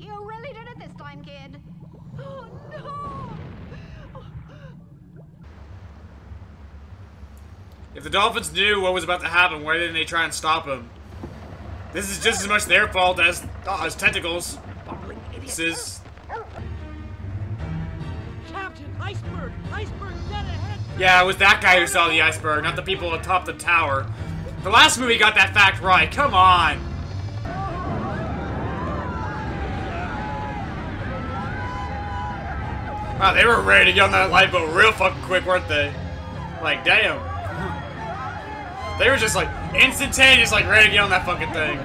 You really did it this time, kid. Oh, no! If the Dolphins knew what was about to happen, why didn't they try and stop him? This is just as much their fault as uh, as tentacles. This is Captain, iceberg! Iceberg dead ahead! yeah, it was that guy who saw the iceberg, not the people atop the tower. The last movie got that fact right. Come on. Wow, they were ready to get on that lifeboat real fucking quick, weren't they? Like, damn. They were just like instantaneous, like ready to get on that fucking thing.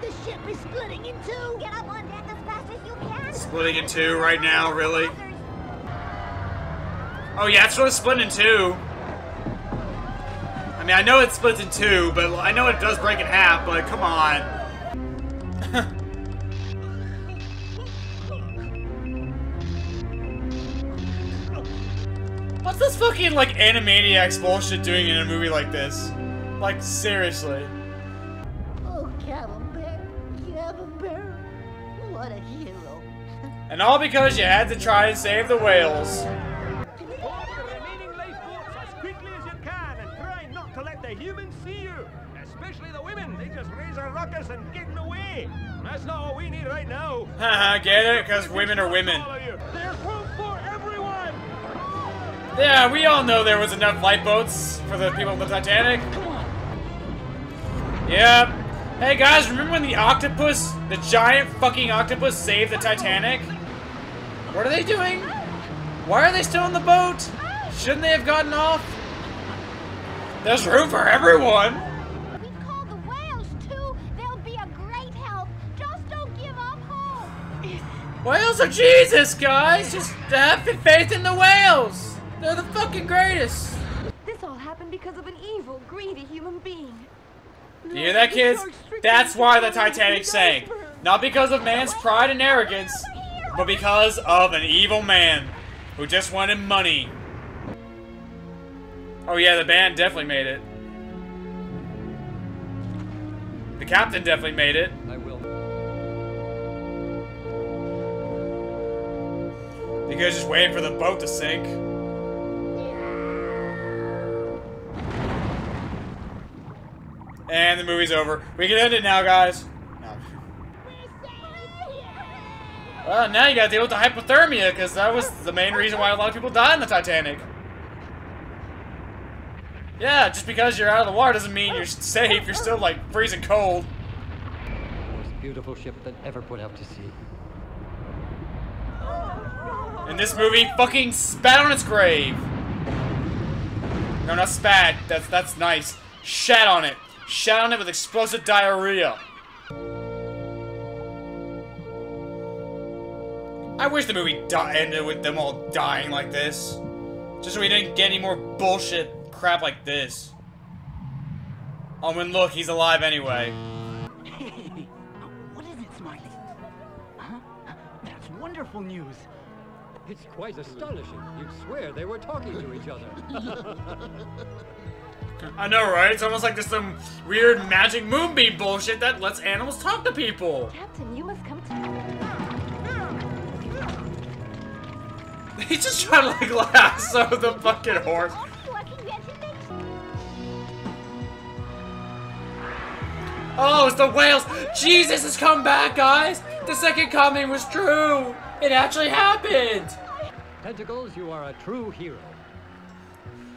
The ship is splitting in two. Get up on deck as fast as you can. Splitting in two right now, really? Oh yeah, it's really split in two. I mean, I know it splits in two, but I know it does break in half, but come on. What's this fucking, like, Animaniacs bullshit doing in a movie like this? Like, seriously. Oh, Camembert, Camembert, what a hero. And all because you had to try and save the whales. Board the remaining lifeboats as quickly as you can and try not to let the humans see you. Especially the women. They just raise a ruckus and get in the way. That's not what we need right now. Haha, get it? Because women are women. All of you. There's room for everyone. Yeah, we all know there was enough lifeboats for the people of the Titanic. Yep. Hey guys, remember when the octopus, the giant fucking octopus, saved the Titanic? What are they doing? Why are they still on the boat? Shouldn't they have gotten off? There's room for everyone. We've called the whales, too. They'll be a great help. Just don't give up hope. Whales are Jesus, guys. Just have faith in the whales. They're the fucking greatest. This all happened because of an evil, greedy human being. You hear that, kids? That's why the Titanic sank. Not because of man's pride and arrogance, but because of an evil man who just wanted money. Oh yeah, the band definitely made it. The captain definitely made it. I will. You guys just waiting for the boat to sink. And the movie's over. We can end it now, guys. No. Well, now you gotta deal with the hypothermia, because that was the main reason why a lot of people died in the Titanic. Yeah, just because you're out of the water doesn't mean you're safe. You're still, like, freezing cold. Most beautiful ship that ever put out to sea. And this movie fucking spat on its grave. No, not spat. That's that's nice. Shat on it. Shat on it with explosive diarrhea. I wish the movie di ended with them all dying like this. Just so we didn't get any more bullshit crap like this. Oh, and look, he's alive anyway. Hey, what is it, Smiley? Huh? That's wonderful news. It's quite astonishing. You'd swear they were talking to each other. I know, right? It's almost like there's some weird magic moonbeam bullshit that lets animals talk to people. Captain, you must come to... me. He's just trying to like lasso the fucking horse. Oh, it's the whales! Jesus has come back, guys! The second coming was true! It actually happened! Tentacles, you are a true hero.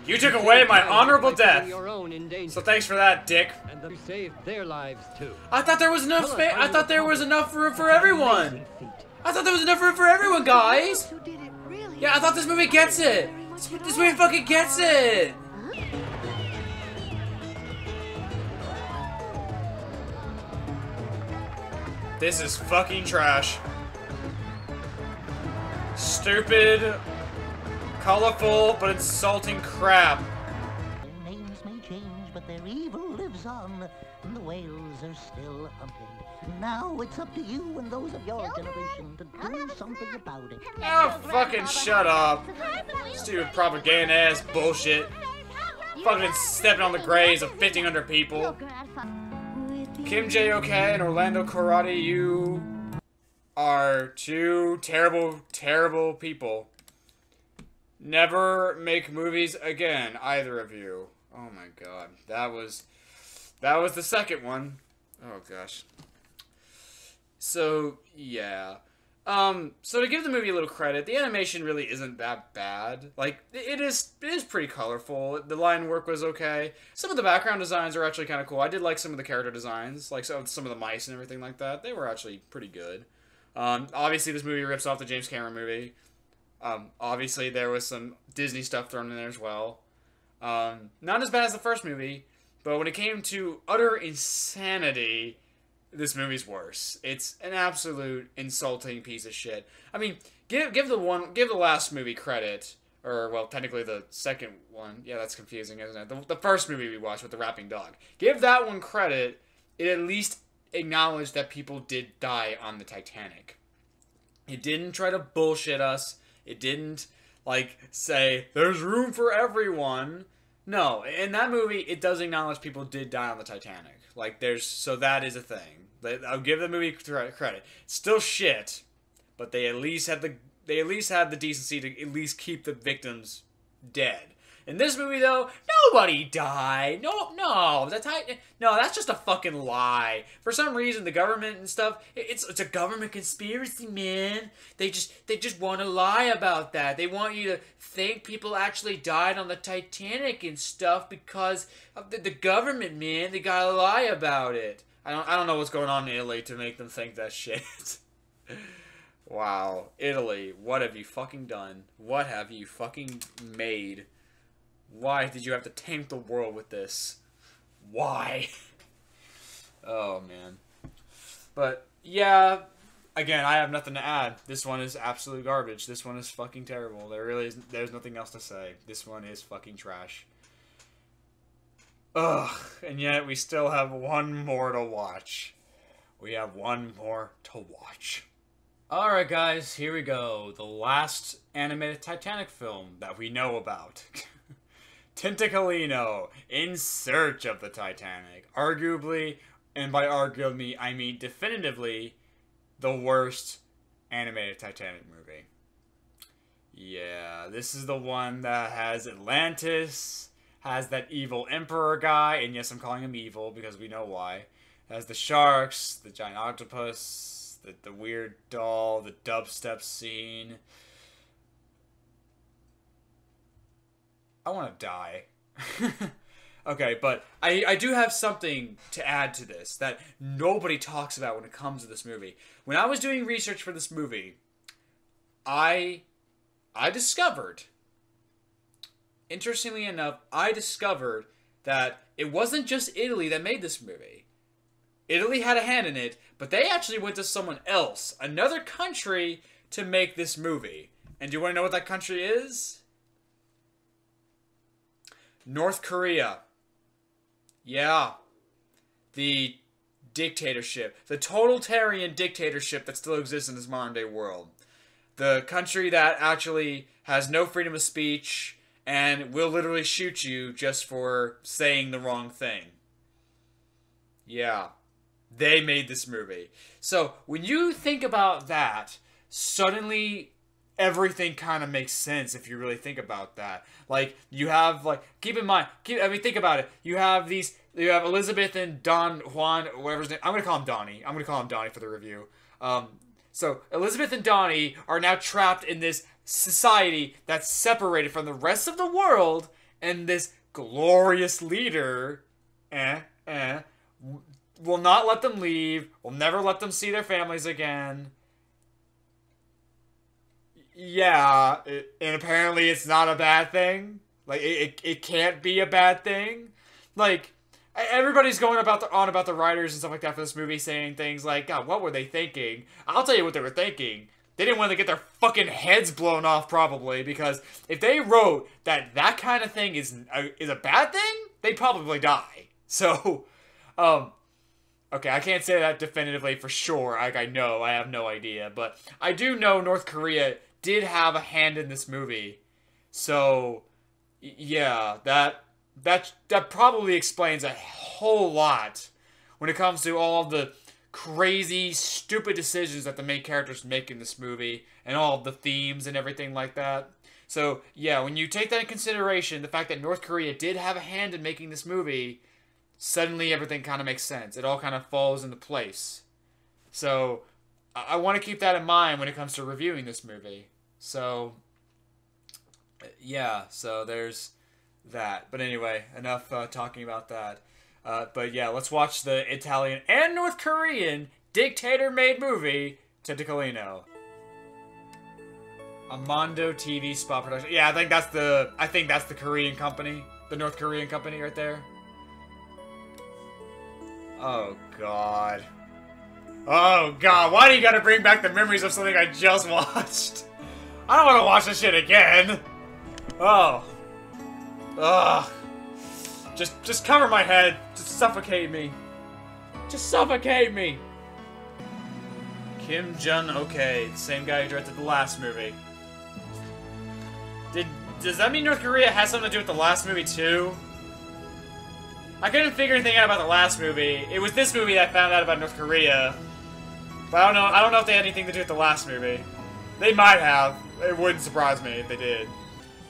You took away my honorable death. Your own in danger. So thanks for that, Dick. And you saved their lives too. I thought there was enough space. I thought there was enough room for everyone. I thought there was enough room for everyone, guys. Yeah, I thought this movie gets it. This, this movie fucking gets it. This is fucking trash. Stupid, colorful, but insulting crap. Their names may change, but their evil lives on, and the whales are still hunted. Now it's up to you and those of your generation to do something about it. Oh, fucking shut up. Stupid propaganda ass bullshit. Fucking stepping on the graves of 1,500 people. Kim J.O.K. and Orlando Corradi, you are two terrible, terrible people. Never make movies again, either of you. Oh my god. That was... That was the second one. Oh gosh. So, yeah. Um, so to give the movie a little credit, the animation really isn't that bad. Like, it is it is pretty colorful. The line work was okay. Some of the background designs are actually kind of cool. I did like some of the character designs, like some, some of the mice and everything like that. They were actually pretty good. Um, obviously, this movie rips off the James Cameron movie. Um, obviously, there was some Disney stuff thrown in there as well. Um, not as bad as the first movie, but when it came to utter insanity, this movie's worse. It's an absolute insulting piece of shit. I mean, give give the one give the last movie credit, or well, technically the second one. Yeah, that's confusing, isn't it? The, the first movie we watched with the rapping dog. Give that one credit. It at least acknowledged that people did die on the Titanic. It didn't try to bullshit us. It didn't like say there's room for everyone. No, in that movie, it does acknowledge people did die on the Titanic. Like there's so that is a thing. I'll give the movie credit. Still shit, but they at least had the they at least had the decency to at least keep the victims dead. In this movie, though, nobody died. No, no, that's no, that's just a fucking lie. For some reason, the government and stuff, it's it's a government conspiracy, man. They just they just want to lie about that. They want you to think people actually died on the Titanic and stuff because of the, the government, man. They gotta lie about it. I don't I don't know what's going on in Italy to make them think that shit. wow, Italy, what have you fucking done? What have you fucking made? Why did you have to tank the world with this? Why? oh man. But yeah, again, I have nothing to add. This one is absolute garbage. This one is fucking terrible. There really is there's nothing else to say. This one is fucking trash. Ugh, and yet we still have one more to watch. We have one more to watch. Alright guys, here we go. The last animated Titanic film that we know about. Tentacolino, In Search of the Titanic. Arguably, and by arguably, I mean definitively, the worst animated Titanic movie. Yeah, this is the one that has Atlantis, has that evil emperor guy, and yes, I'm calling him evil because we know why. Has the sharks, the giant octopus, the, the weird doll, the dubstep scene. I want to die. okay, but I, I do have something to add to this that nobody talks about when it comes to this movie. When I was doing research for this movie, I I discovered interestingly enough, I discovered that it wasn't just Italy that made this movie. Italy had a hand in it, but they actually went to someone else, another country, to make this movie. And do you want to know what that country is? North Korea. Yeah. The dictatorship. The totalitarian dictatorship that still exists in this modern day world. The country that actually has no freedom of speech and will literally shoot you just for saying the wrong thing. Yeah. They made this movie. So when you think about that, suddenly everything kind of makes sense if you really think about that. Like you have like keep in mind, keep I mean think about it. You have these you have Elizabeth and Don Juan, whatever his name. I'm gonna call him Donnie. I'm gonna call him Donnie for the review. Um, so Elizabeth and Donnie are now trapped in this society that's separated from the rest of the world, and this glorious leader, eh, eh, will not let them leave. Will never let them see their families again yeah, it, and apparently it's not a bad thing. Like it, it, it can't be a bad thing. Like everybody's going about the, on about the writers and stuff like that for this movie, saying things like, "God, what were they thinking?" I'll tell you what they were thinking. They didn't want to get their fucking heads blown off, probably, because if they wrote that that kind of thing is a, is a bad thing, they'd probably die. So, um, okay, I can't say that definitively for sure. Like I know, I have no idea, but I do know North Korea did have a hand in this movie. So, yeah, that that that probably explains a whole lot when it comes to all the crazy, stupid decisions that the main characters make in this movie and all the themes and everything like that. So, yeah, when you take that in consideration, the fact that North Korea did have a hand in making this movie, suddenly everything kind of makes sense. It all kind of falls into place. So, I, I want to keep that in mind when it comes to reviewing this movie. So, yeah, so there's that. But anyway, enough uh, talking about that. Uh, but yeah, let's watch the Italian and North Korean dictator-made movie Tentacolino. Amando TV spot production. Yeah, I think that's the I think that's the Korean company, the North Korean company right there. Oh god. Oh god, why do you gotta bring back the memories of something I just watched? I don't want to watch this shit again. Oh. Ugh. Just, just cover my head. Just suffocate me. Just suffocate me. Kim Jun Ok, same guy who directed the last movie. Did does that mean North Korea has something to do with the last movie too? I couldn't figure anything out about the last movie. It was this movie that I found out about North Korea. But I don't know. I don't know if they had anything to do with the last movie. They might have. It wouldn't surprise me if they did.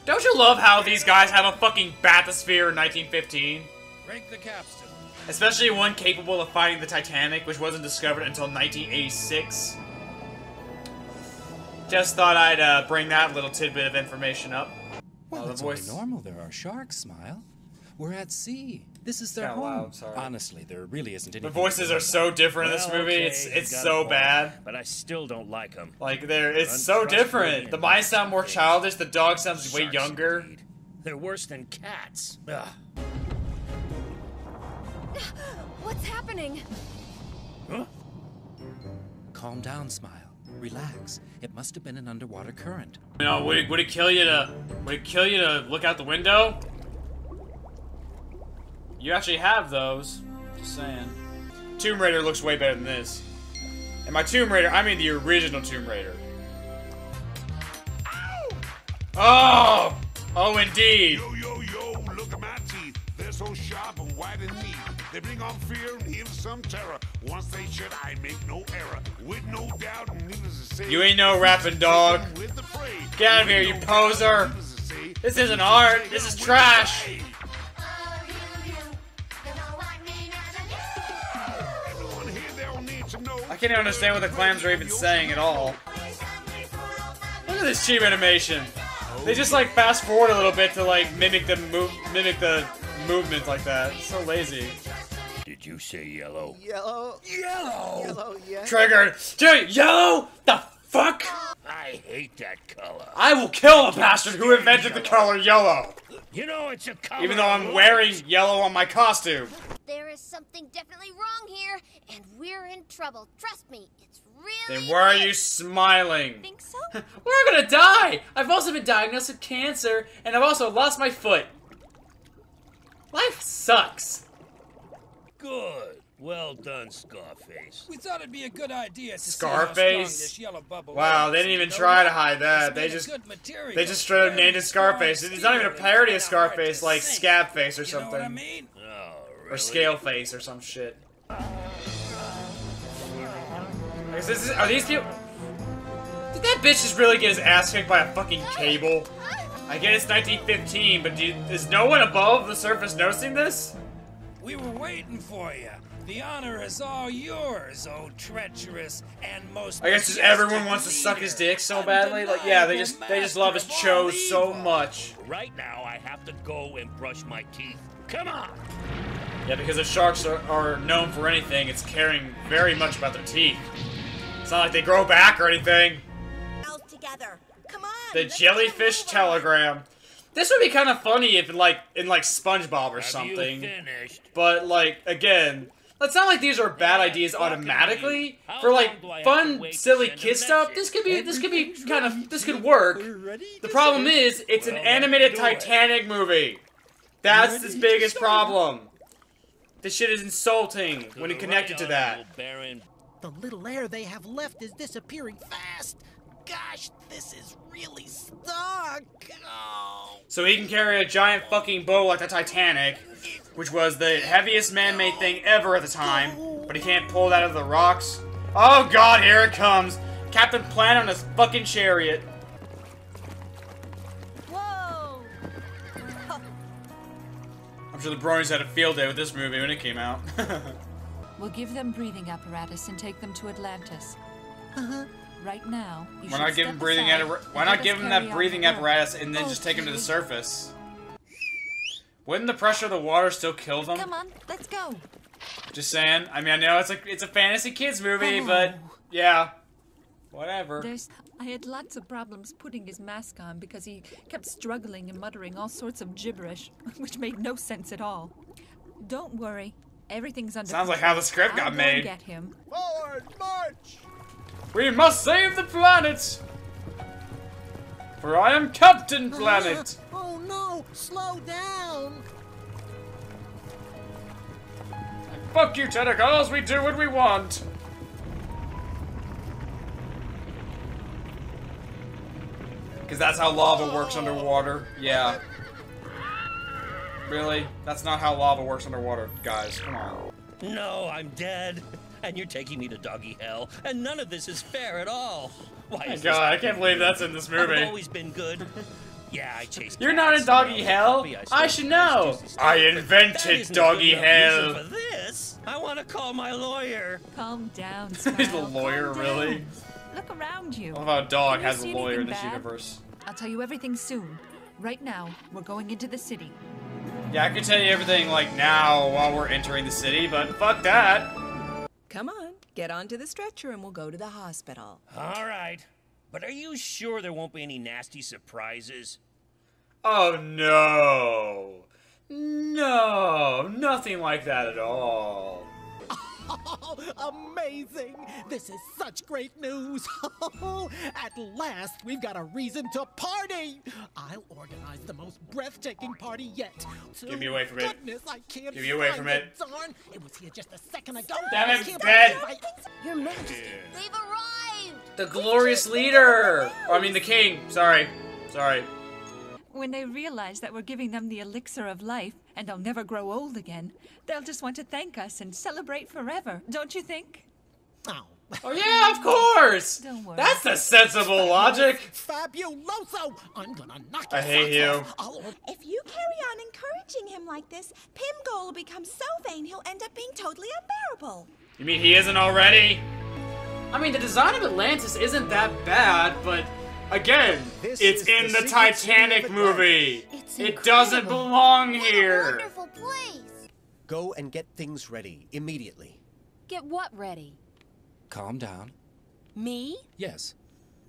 Don't you love how these guys have a fucking bathysphere in 1915? Break the capstan. Especially one capable of fighting the Titanic, which wasn't discovered until 1986. Just thought I'd uh, bring that little tidbit of information up. Well, oh, it's only normal there are sharks, Smile. We're at sea. This is their Kinda home. loud, sorry. Honestly, there really isn't any. The voices are so different in this Well, movie. okay, it's you it's got a so point, bad. But I still don't like them. Like they're it's so different. The mice sound more childish. The dog sounds way Sharks, younger. They're worse than cats. Ugh. What's happening? Calm down, Smile. Relax. It must have been an underwater current. You know, would it, would it kill you to would it kill you to look out the window? You actually have those. Just saying. Tomb Raider looks way better than this. And my Tomb Raider, I mean the original Tomb Raider. Oh! Oh, indeed. Yo, yo, yo, look at my teeth. They're so sharp and white and neat. They bring on fear and even some terror. Once they shut, I make no error. With no doubt, needless to say, You ain't no rapping dog. with the prey. Get out of here, you poser. This isn't art. This is trash. Can't even understand what the clams are even saying at all. Look at this cheap animation. They just like fast forward a little bit to like mimic the move, mimic the movement like that. It's so lazy. Did you say yellow? Yellow. Yellow. Yellow, yeah. Triggered. Dude, yellow? The fuck? I hate that color. I will kill the bastard who invented the color yellow. You know it's a color. Even though I'm wearing yellow on my costume. There is something definitely wrong here, and we're in trouble. Trust me, it's really. Then why are you smiling? Think so? We're gonna die! I've also been diagnosed with cancer, and I've also lost my foot. Life sucks. Good. Well done, Scarface. We thought it'd be a good idea to Scarface? see how this yellow bubble Wow, is. they didn't even try to hide that. They just good material. they just straight up named it Scarface. It's not even a parody of and kinda hard Scarface, to like sink. Scabface or You know something. what I mean? Oh, or Scaleface or some shit. Is this, are these people? Did that bitch just really get his ass kicked by a fucking cable? I get it's 1915, but do you, is no one above the surface noticing this? We were waiting for you. The honor is all yours, oh treacherous and most. I guess just everyone wants to suck his dick so badly. Like, yeah, they just they just love his cho so much. Right now, I have to go and brush my teeth. Come on! Yeah, because if sharks are, are known for anything, it's caring very much about their teeth. It's not like they grow back or anything. Out together. Come on. The jellyfish telegram. This would be kind of funny if in like in like SpongeBob or Have something. you finished? But like again, it's not like these are bad ideas automatically. For like long do I have to fun, silly send a kid stuff, this could be this could be kind of this could work. The problem is it's an animated let's do it. Titanic movie. That's its biggest problem. This shit is insulting when you connect it to that. The little air they have left is disappearing fast. Gosh, this is really stuck. Oh. So he can carry a giant fucking bow like the Titanic, which was the heaviest man-made thing ever at the time, but he can't pull that out of the rocks. Oh god, here it comes! Captain Planet on his fucking chariot. Whoa. I'm sure the Bronies had a field day with this movie when it came out. We'll give them breathing apparatus and take them to Atlantis. Uh-huh. Right now, you why not give them breathing aside appar- and Why not give him carry that breathing apparatus and then just take them to the surface? Wouldn't the pressure of the water still kill them? Come on, let's go. Just saying. I mean, I know it's like it's a fantasy kids movie, Oh. but yeah, whatever. There's. I had lots of problems putting his mask on because he kept struggling and muttering all sorts of gibberish, which made no sense at all. Don't worry, everything's under. Sounds like how the script got I'll go made. Get him. Forward, march! We must save the planet! For I am Captain Planet! Oh no! Slow down! Fuck you, tentacles! We do what we want! Because that's how lava works underwater. Yeah. Really? That's not how lava works underwater, guys. Come on. No, I'm dead. And you're taking me to doggy hell. And none of this is fair at all. Why My is God, this I can't believe that's in this movie. I've always been good. Yeah, I chased You're not in doggy hell. puppy, I should know. I invented doggy good enough reason hell. For this, I want to call my lawyer. Calm down, He's Smile. a lawyer, Calm really? down. Look around you. I love how a dog Can has a lawyer in this bad? universe. I'll tell you everything soon. Right now, we're going into the city. Yeah, I can tell you everything like now while we're entering the city, but fuck that. Come on, get onto the stretcher and we'll go to the hospital. All right. But are you sure there won't be any nasty surprises? Oh no. No, nothing like that at all. Oh, amazing! This is such great news! At last, we've got a reason to party! I'll organize the most breathtaking party yet. Give me away from it. Goodness, I can't Get me away find from it. Darn! It was here just a second ago. Damn it, can't Ben. believe I- Your Majesty, they've arrived! The glorious leader! Or, I mean, the king. Sorry. Sorry. When they realize that we're giving them the elixir of life and they'll never grow old again, they'll just want to thank us and celebrate forever, don't you think? Oh. Oh, yeah, of course! Don't worry. That's the sensible logic. Fabuloso! I'm gonna knock I hate you. off. If you carry on encouraging him like this, Pimgol will become so vain he'll end up being totally unbearable. You mean he isn't already? I mean, the design of Atlantis isn't that bad, but again, This it's in the the, Titanic movie. Atlantis. It doesn't belong here. Wonderful place! Go and get things ready immediately. Get what ready? Calm down. Me? Yes.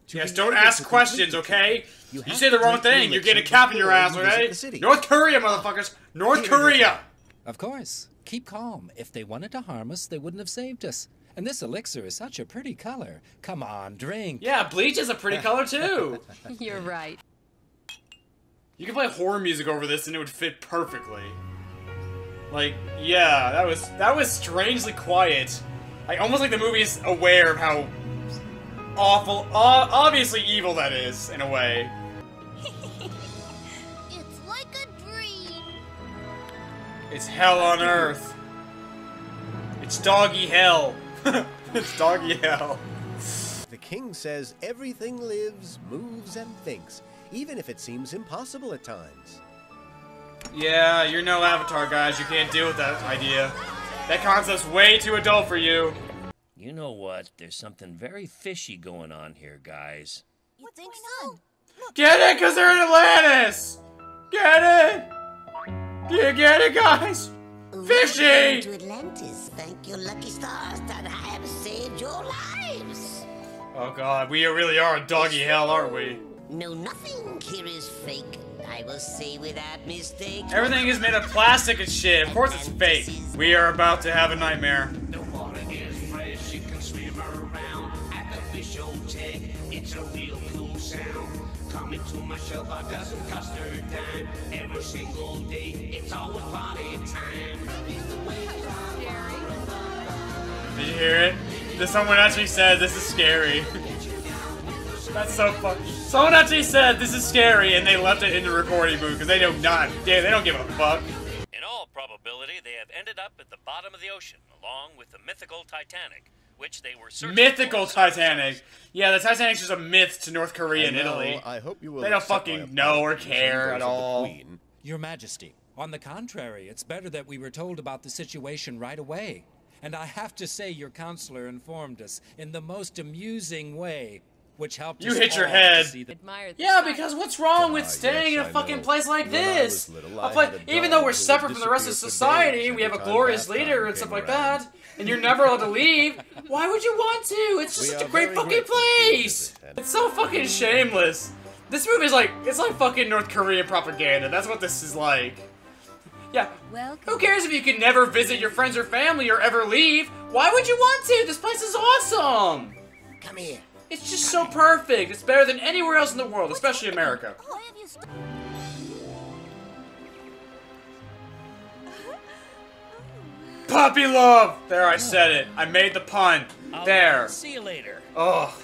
Yes, don't ask questions, okay? you You, say the wrong thing, you're getting a cap in your ass, you visit okay? North Korea, motherfuckers! North Here it is. Korea! Of course. Keep calm. If they wanted to harm us, they wouldn't have saved us. And this elixir is such a pretty color. Come on, drink. Yeah, bleach is a pretty color too. You're right. You could play horror music over this and it would fit perfectly. Like, yeah, that was that was strangely quiet. Like almost like the movie is aware of how awful, o- obviously evil that is in a way. It's like a dream. It's hell on earth. It's doggy hell. it's doggy hell. The king says everything lives, moves, and thinks, even if it seems impossible at times. Yeah, you're no Avatar, guys. You can't deal with that idea. That concept's way too adult for you. You know what? There's something very fishy going on here, guys. You think so? Get it? Because they're in Atlantis! Get it? Do you get it, guys? Fishy! to Atlantis. Thank your lucky stars that I have saved your lives. Oh god, we really are a doggy hell, aren't we? No, nothing here is fake. I will say without mistake. Everything is made of plastic and shit. Of course it's fake. We are about to have a nightmare. The water is fresh, you can swim around at the fish hotel. It's a real cool sound. Coming to my shelter doesn't cost a dime. Every single day, it's always party time. Hear it? Did someone actually said this is scary? That's so funny. Someone actually said this is scary and they left it in the recording booth because they do not. Yeah, they don't give a fuck. In all probability, they have ended up at the bottom of the ocean, along with the mythical Titanic, which they were searching Mythical Titanic. Yeah, the Titanic's just a myth to North Korea and I know, Italy. I hope you will They don't fucking know or care at all. Your Majesty, on the contrary, it's better that we were told about the situation right away. And I have to say, your counselor informed us in the most amusing way, which helped You us hit your head. see the Yeah, because what's wrong with Ah, staying yes, in a I fucking know. place like When this? little, pla- even though we're separate from the rest of society, we have a glorious leader and stuff came like around. that, and you're never allowed to leave. Why would you want to? It's We such a great fucking grateful for your place. It's so fucking shameless. This movie is like it's like fucking North Korean propaganda. That's what this is like. Yeah. Who cares if you can never visit your friends or family or ever leave? Why would you want to? This place is awesome. Come here. It's just so perfect. It's better than anywhere else in the world, especially America. Why have you st- Puppy love. There, I said it. I made the pun. I'll There. See you later. Oh.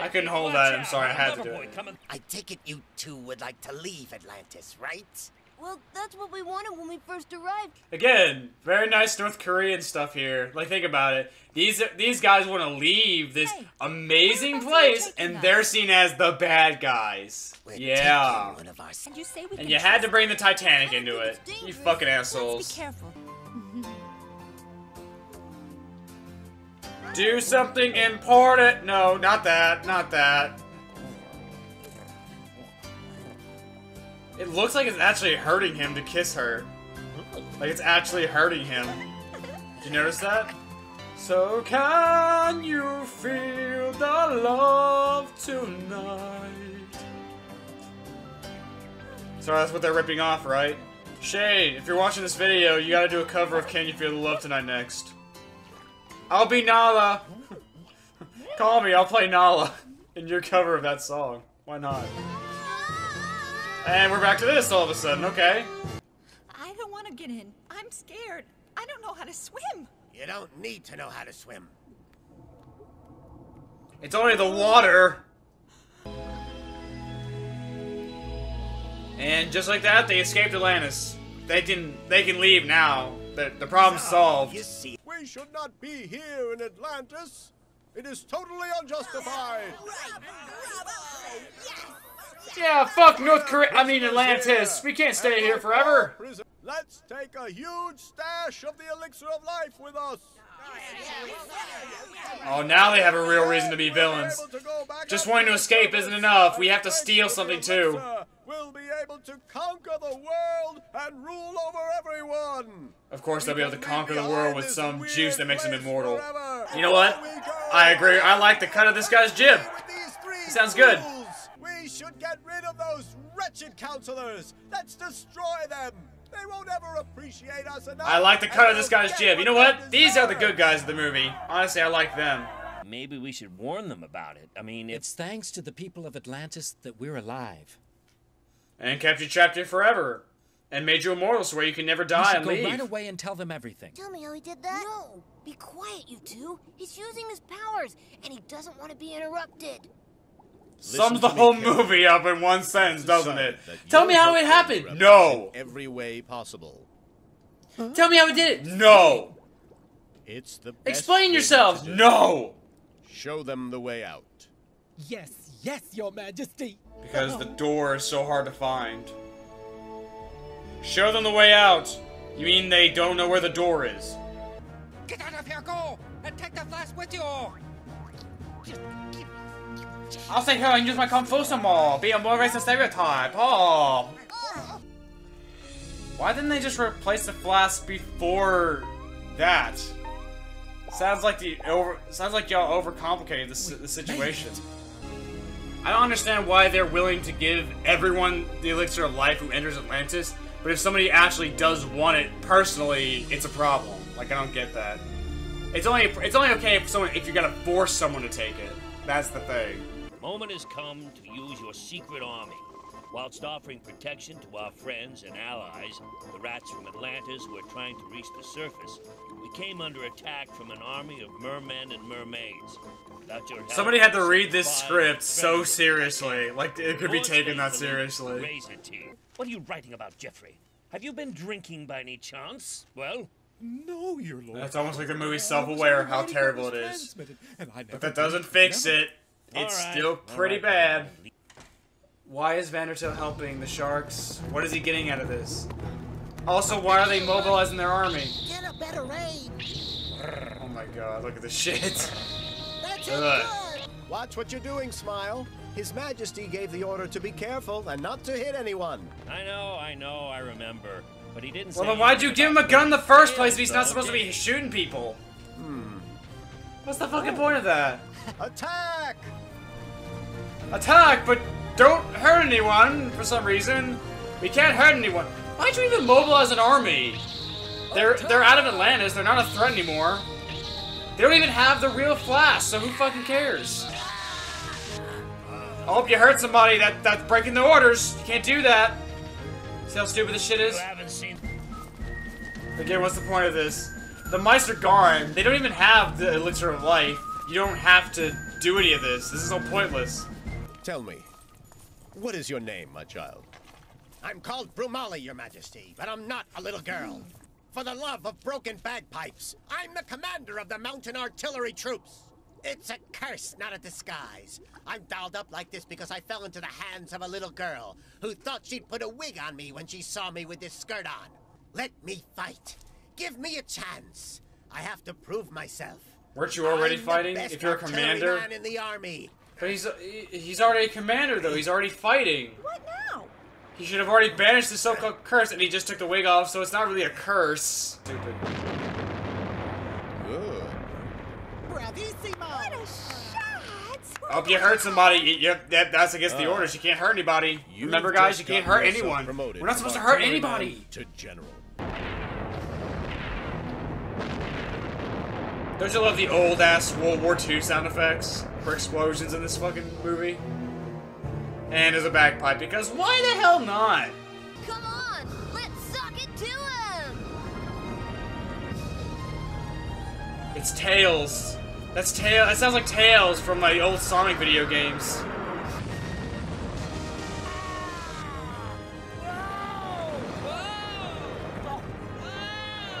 I couldn't hold that. I'm sorry. I had to do it. coming. I take it you two would like to leave Atlantis, right? Well, that's what we wanted when we first arrived. Again, very nice North Korean stuff here. Like, think about it. These these guys want to leave this amazing place, and they're seen as the bad guys. Yeah. And you say we And you had to bring the Titanic into it. You dangerous. fucking Let's assholes. be careful. Do something important. No, not that. Not that. It looks like it's actually hurting him to kiss her. Like it's actually hurting him. Did you notice that? So can you feel the love tonight? So that's what they're ripping off, right? Shay, if you're watching this video, you gotta do a cover of Can You Feel the Love Tonight next. I'll be Nala. Call me, I'll play Nala in your cover of that song. Why not? And we're back to this all of a sudden, okay. I don't want to get in. I'm scared. I don't know how to swim. You don't need to know how to swim. It's only the water. And just like that, they escaped Atlantis. They can they can leave now. The the problem's solved. We should not be here in Atlantis. It is totally unjustified. Yeah, fuck North Korea. I mean Atlantis. We can't stay here forever. Let's take a huge stash of the elixir of life with us. Oh, now they have a real reason to be villains. Just wanting to escape isn't enough. We have to steal something too. We'll be able to conquer the world and rule over everyone. Of course, they'll be able to conquer the world with some juice that makes them immortal. You know what? I agree. I like the cut of this guy's jib. He sounds good. We should get rid of those wretched counselors. Let's destroy them. They won't ever appreciate us enough. I like the cut of this guy's jib. You know what? These are the good guys of the movie. Honestly, I like them. Maybe we should warn them about it. I mean, It's thanks to the people of Atlantis that we're alive. And kept you trapped here forever. and made you immortal, so where you can never You die should and go leave. right away and tell them everything. Tell me how he did that? No! Be quiet, you two. He's using his powers, and he doesn't want to be interrupted. Sums the whole carefully. movie up in one sentence, doesn't it? Tell me how it happened. No. Every way possible. Tell me how it did it. No. It's the best Explain thing yourselves. No. Show them the way out. Yes, yes, Your Majesty. Because the door is so hard to find. Show them the way out. You mean they don't know where the door is? Get out of here, go! And take the flask with you! I'll stay here and use my kung fu some more. Be a more racist stereotype. Oh. Why didn't they just replace the flask before that? Sounds like the over. Sounds like y'all overcomplicated the, the situation. I don't understand why they're willing to give everyone the elixir of life who enters Atlantis, but if somebody actually does want it personally, it's a problem. Like I don't get that. It's only it's only okay if someone if you gotta force someone to take it. That's the thing. The moment has come to use your secret army. Whilst offering protection to our friends and allies, the rats from Atlantis who are trying to reach the surface, we came under attack from an army of mermen and mermaids. Without your help, Somebody had to read this script so seriously. Like it could be taken that faithfully, seriously. Razor Teeth. What are you writing about, Jeffrey? Have you been drinking by any chance? Well, No, your lord. That's almost like the movie's self-aware how terrible it is. But that doesn't fix it. It's All right, still pretty right, bad. Why is Vandertail helping the sharks? What is he getting out of this? Also, why are they mobilizing their army? Get a better range. Oh my god, look at this shit. That's it, Watch what you're doing, Smile. His Majesty gave the order to be careful and not to hit anyone. I know, I know, I remember. But he didn't Well say then why'd you give him a gun in the first place if he's not though, supposed to be shooting people? Hmm. What's the fucking point of that? Attack! Attack, but don't hurt anyone for some reason. We can't hurt anyone. Why'd you even mobilize an army? They're they're out of Atlantis. They're not a threat anymore. They don't even have the real Flash, so who fucking cares? I hope you hurt somebody. That that's breaking the orders. You can't do that. See how stupid this shit is? You haven't seen. Again, what's the point of this? The Meister Garen, they don't even have the elixir of life. You don't have to do any of this. This is all pointless. Tell me, what is your name, my child? I'm called Brumali, Your Majesty, but I'm not a little girl. For the love of broken bagpipes, I'm the commander of the mountain artillery troops. It's a curse, not a disguise. I'm dolled up like this because I fell into the hands of a little girl who thought she'd put a wig on me when she saw me with this skirt on. Let me fight. Give me a chance. I have to prove myself. Weren't you already I'm fighting? If you're a commander, man in the army. But he's he's already a commander though. He's already fighting. What now? He should have already banished the so-called curse, and he just took the wig off, so it's not really a curse. Stupid. Good. Bravissimo! What a shot! Hope you hurt somebody. Y- Yep, that, that's against the Uh, orders. You can't hurt anybody. You've Remember, guys, you can't hurt anyone. We're not supposed to hurt anybody. To general. Don't you love the old ass World War II sound effects for explosions in this fucking movie? And as a bagpipe because why the hell not? Come on, let's suck it to him. It's Tails. That's Tails. That sounds like Tails from my old Sonic video games.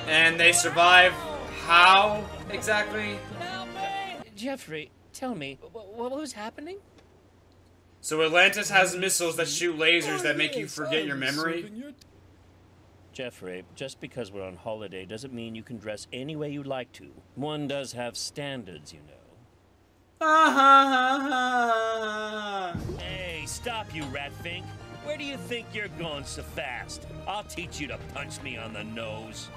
And they survive. How exactly? Jeffrey, tell me, what was happening? So Atlantis has missiles that shoot lasers that make you forget your memory. Jeffrey, just because we're on holiday doesn't mean you can dress any way you like to. One does have standards, you know. Ah, hey, stop you, Ratfink. Where do you think you're going so fast? I'll teach you to punch me on the nose.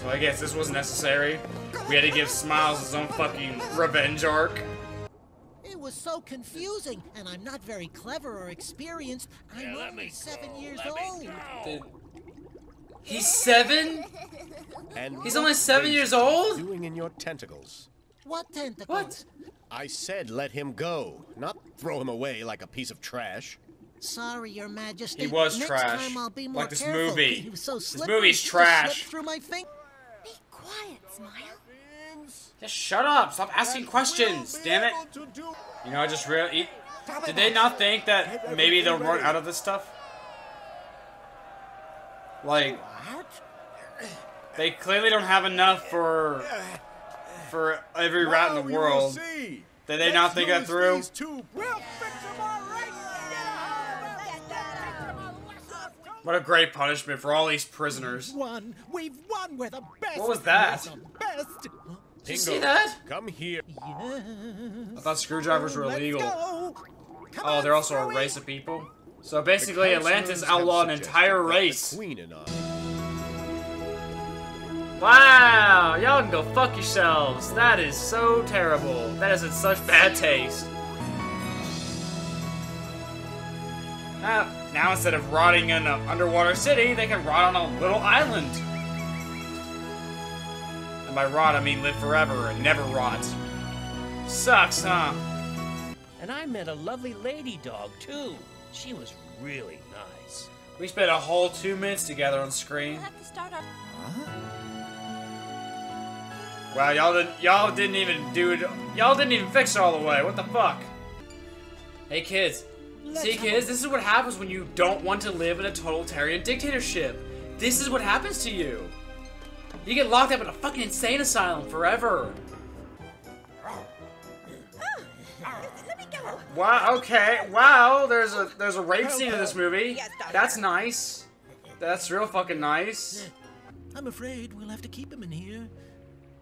So I guess this was necessary. We had to give Smiles his own fucking revenge arc. It was so confusing, and I'm not very clever or experienced. I'm Yeah, only seven go, years let old. He's seven? And He's only seven is years he old? Doing in your tentacles. What tentacles? What? I said let him go, not throw him away like a piece of trash. Sorry, Your Majesty. He was Next trash. Time I'll be Like this careful. movie. He was so This movie's it just trash. Through my finger. Quiet, Smile. Just shut up. Stop asking questions. Damn it. You know, I just really. Did they not think that maybe they'll run out of this stuff? Like, they clearly don't have enough for uh, for every rat in the world. Did they not think that through? What a great punishment for all these prisoners. Won. We've won. We're the best. What was that? The best. Did you see that? Come here. I thought screwdrivers were illegal. Oh, on, they're also a race of people. So basically, Atlantis outlawed an suggested entire that the race. Queen and I. Wow, y'all can go fuck yourselves. That is so terrible. That is in such bad taste. Now, now instead of rotting in an underwater city, they can rot on a little island. And by rot, I mean live forever and never rot. Sucks, huh? And I met a lovely lady dog, too. She was really nice. We spent a whole two minutes together on screen. We'll have to start our. Wow, y'all didn't y'all didn't even do it. Y'all didn't even fix it all the way. What the fuck? Hey kids, see kids, this is what happens when you don't want to live in a totalitarian dictatorship. This is what happens to you. You get locked up in a fucking insane asylum forever. Wow. Okay. Wow. There's a there's a rape scene in this movie. That's nice. That's real fucking nice. I'm afraid we'll have to keep him in here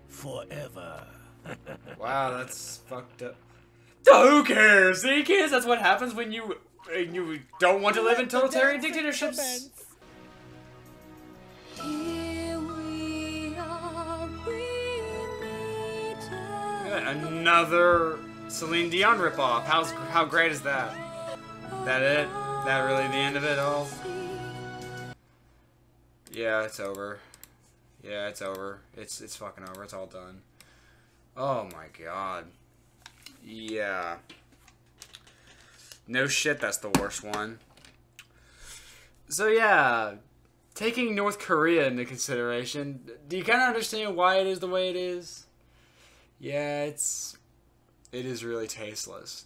forever. Wow, that's fucked up. So who cares? See, kids, that's what happens when you when you don't want to live in totalitarian dictatorships. Another Celine Dion ripoff. How's how great is that? That it? That really the end of it all? Yeah, it's over. Yeah, it's over. It's it's fucking over. It's all done. Oh my god. Yeah. No shit, that's the worst one. So yeah, taking North Korea into consideration, do you kind of understand why it is the way it is? Yeah, it's it is really tasteless.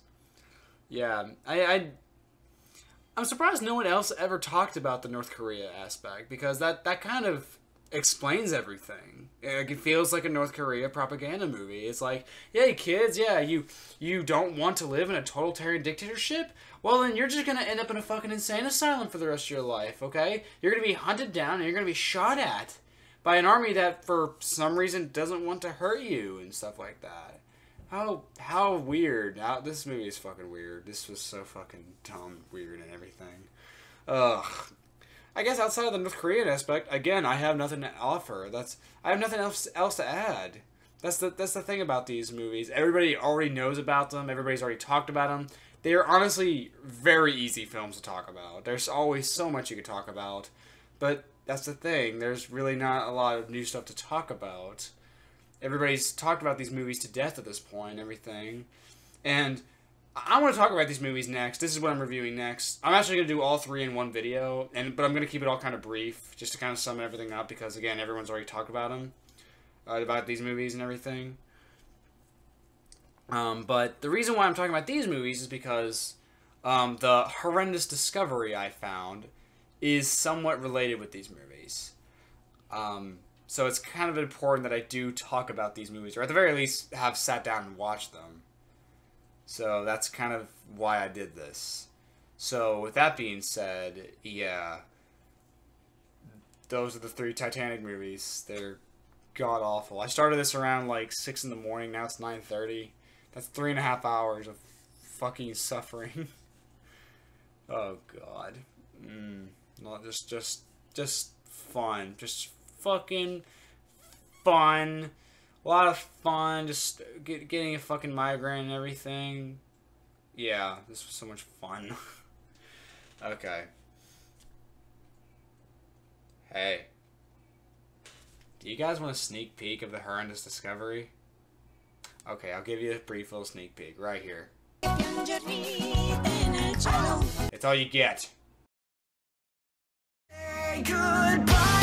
Yeah, I, I I'm surprised no one else ever talked about the North Korea aspect because that that kind of explains everything. It feels like a North Korea propaganda movie. It's like, hey kids, yeah, you you don't want to live in a totalitarian dictatorship? Well, then you're just gonna end up in a fucking insane asylum for the rest of your life. Okay, you're gonna be hunted down and you're gonna be shot at by an army that, for some reason, doesn't want to hurt you and stuff like that. How how weird! Now this movie is fucking weird. This was so fucking dumb, weird, and everything. Ugh. I guess outside of the North Korean aspect, again, I have nothing to offer. That's I have nothing else else to add. That's the that's the thing about these movies. Everybody already knows about them. Everybody's already talked about them. They are honestly very easy films to talk about. There's always so much you could talk about, but that's the thing. There's really not a lot of new stuff to talk about. Everybody's talked about these movies to death at this point and everything. And I want to talk about these movies next. This is what I'm reviewing next. I'm actually going to do all three in one video, and but I'm going to keep it all kind of brief, just to kind of sum everything up, because again, everyone's already talked about them, uh, about these movies and everything. Um, but the reason why I'm talking about these movies is because um, the horrendous discovery I found is somewhat related with these movies. Um, so it's kind of important that I do talk about these movies, or at the very least have sat down and watched them. So that's kind of why I did this. So with that being said, yeah, those are the three Titanic movies. They're god awful. I started this around like six in the morning. Now it's nine thirty. That's three and a half hours of fucking suffering. oh god. Mm, not just just just fun. Just fucking fun. A lot of fun. Just get, getting a fucking migraine and everything. Yeah, this was so much fun. okay. Hey. Do you guys want a sneak peek of the horrendous discovery? Okay, I'll give you a brief little sneak peek right here. It's all you get. Goodbye.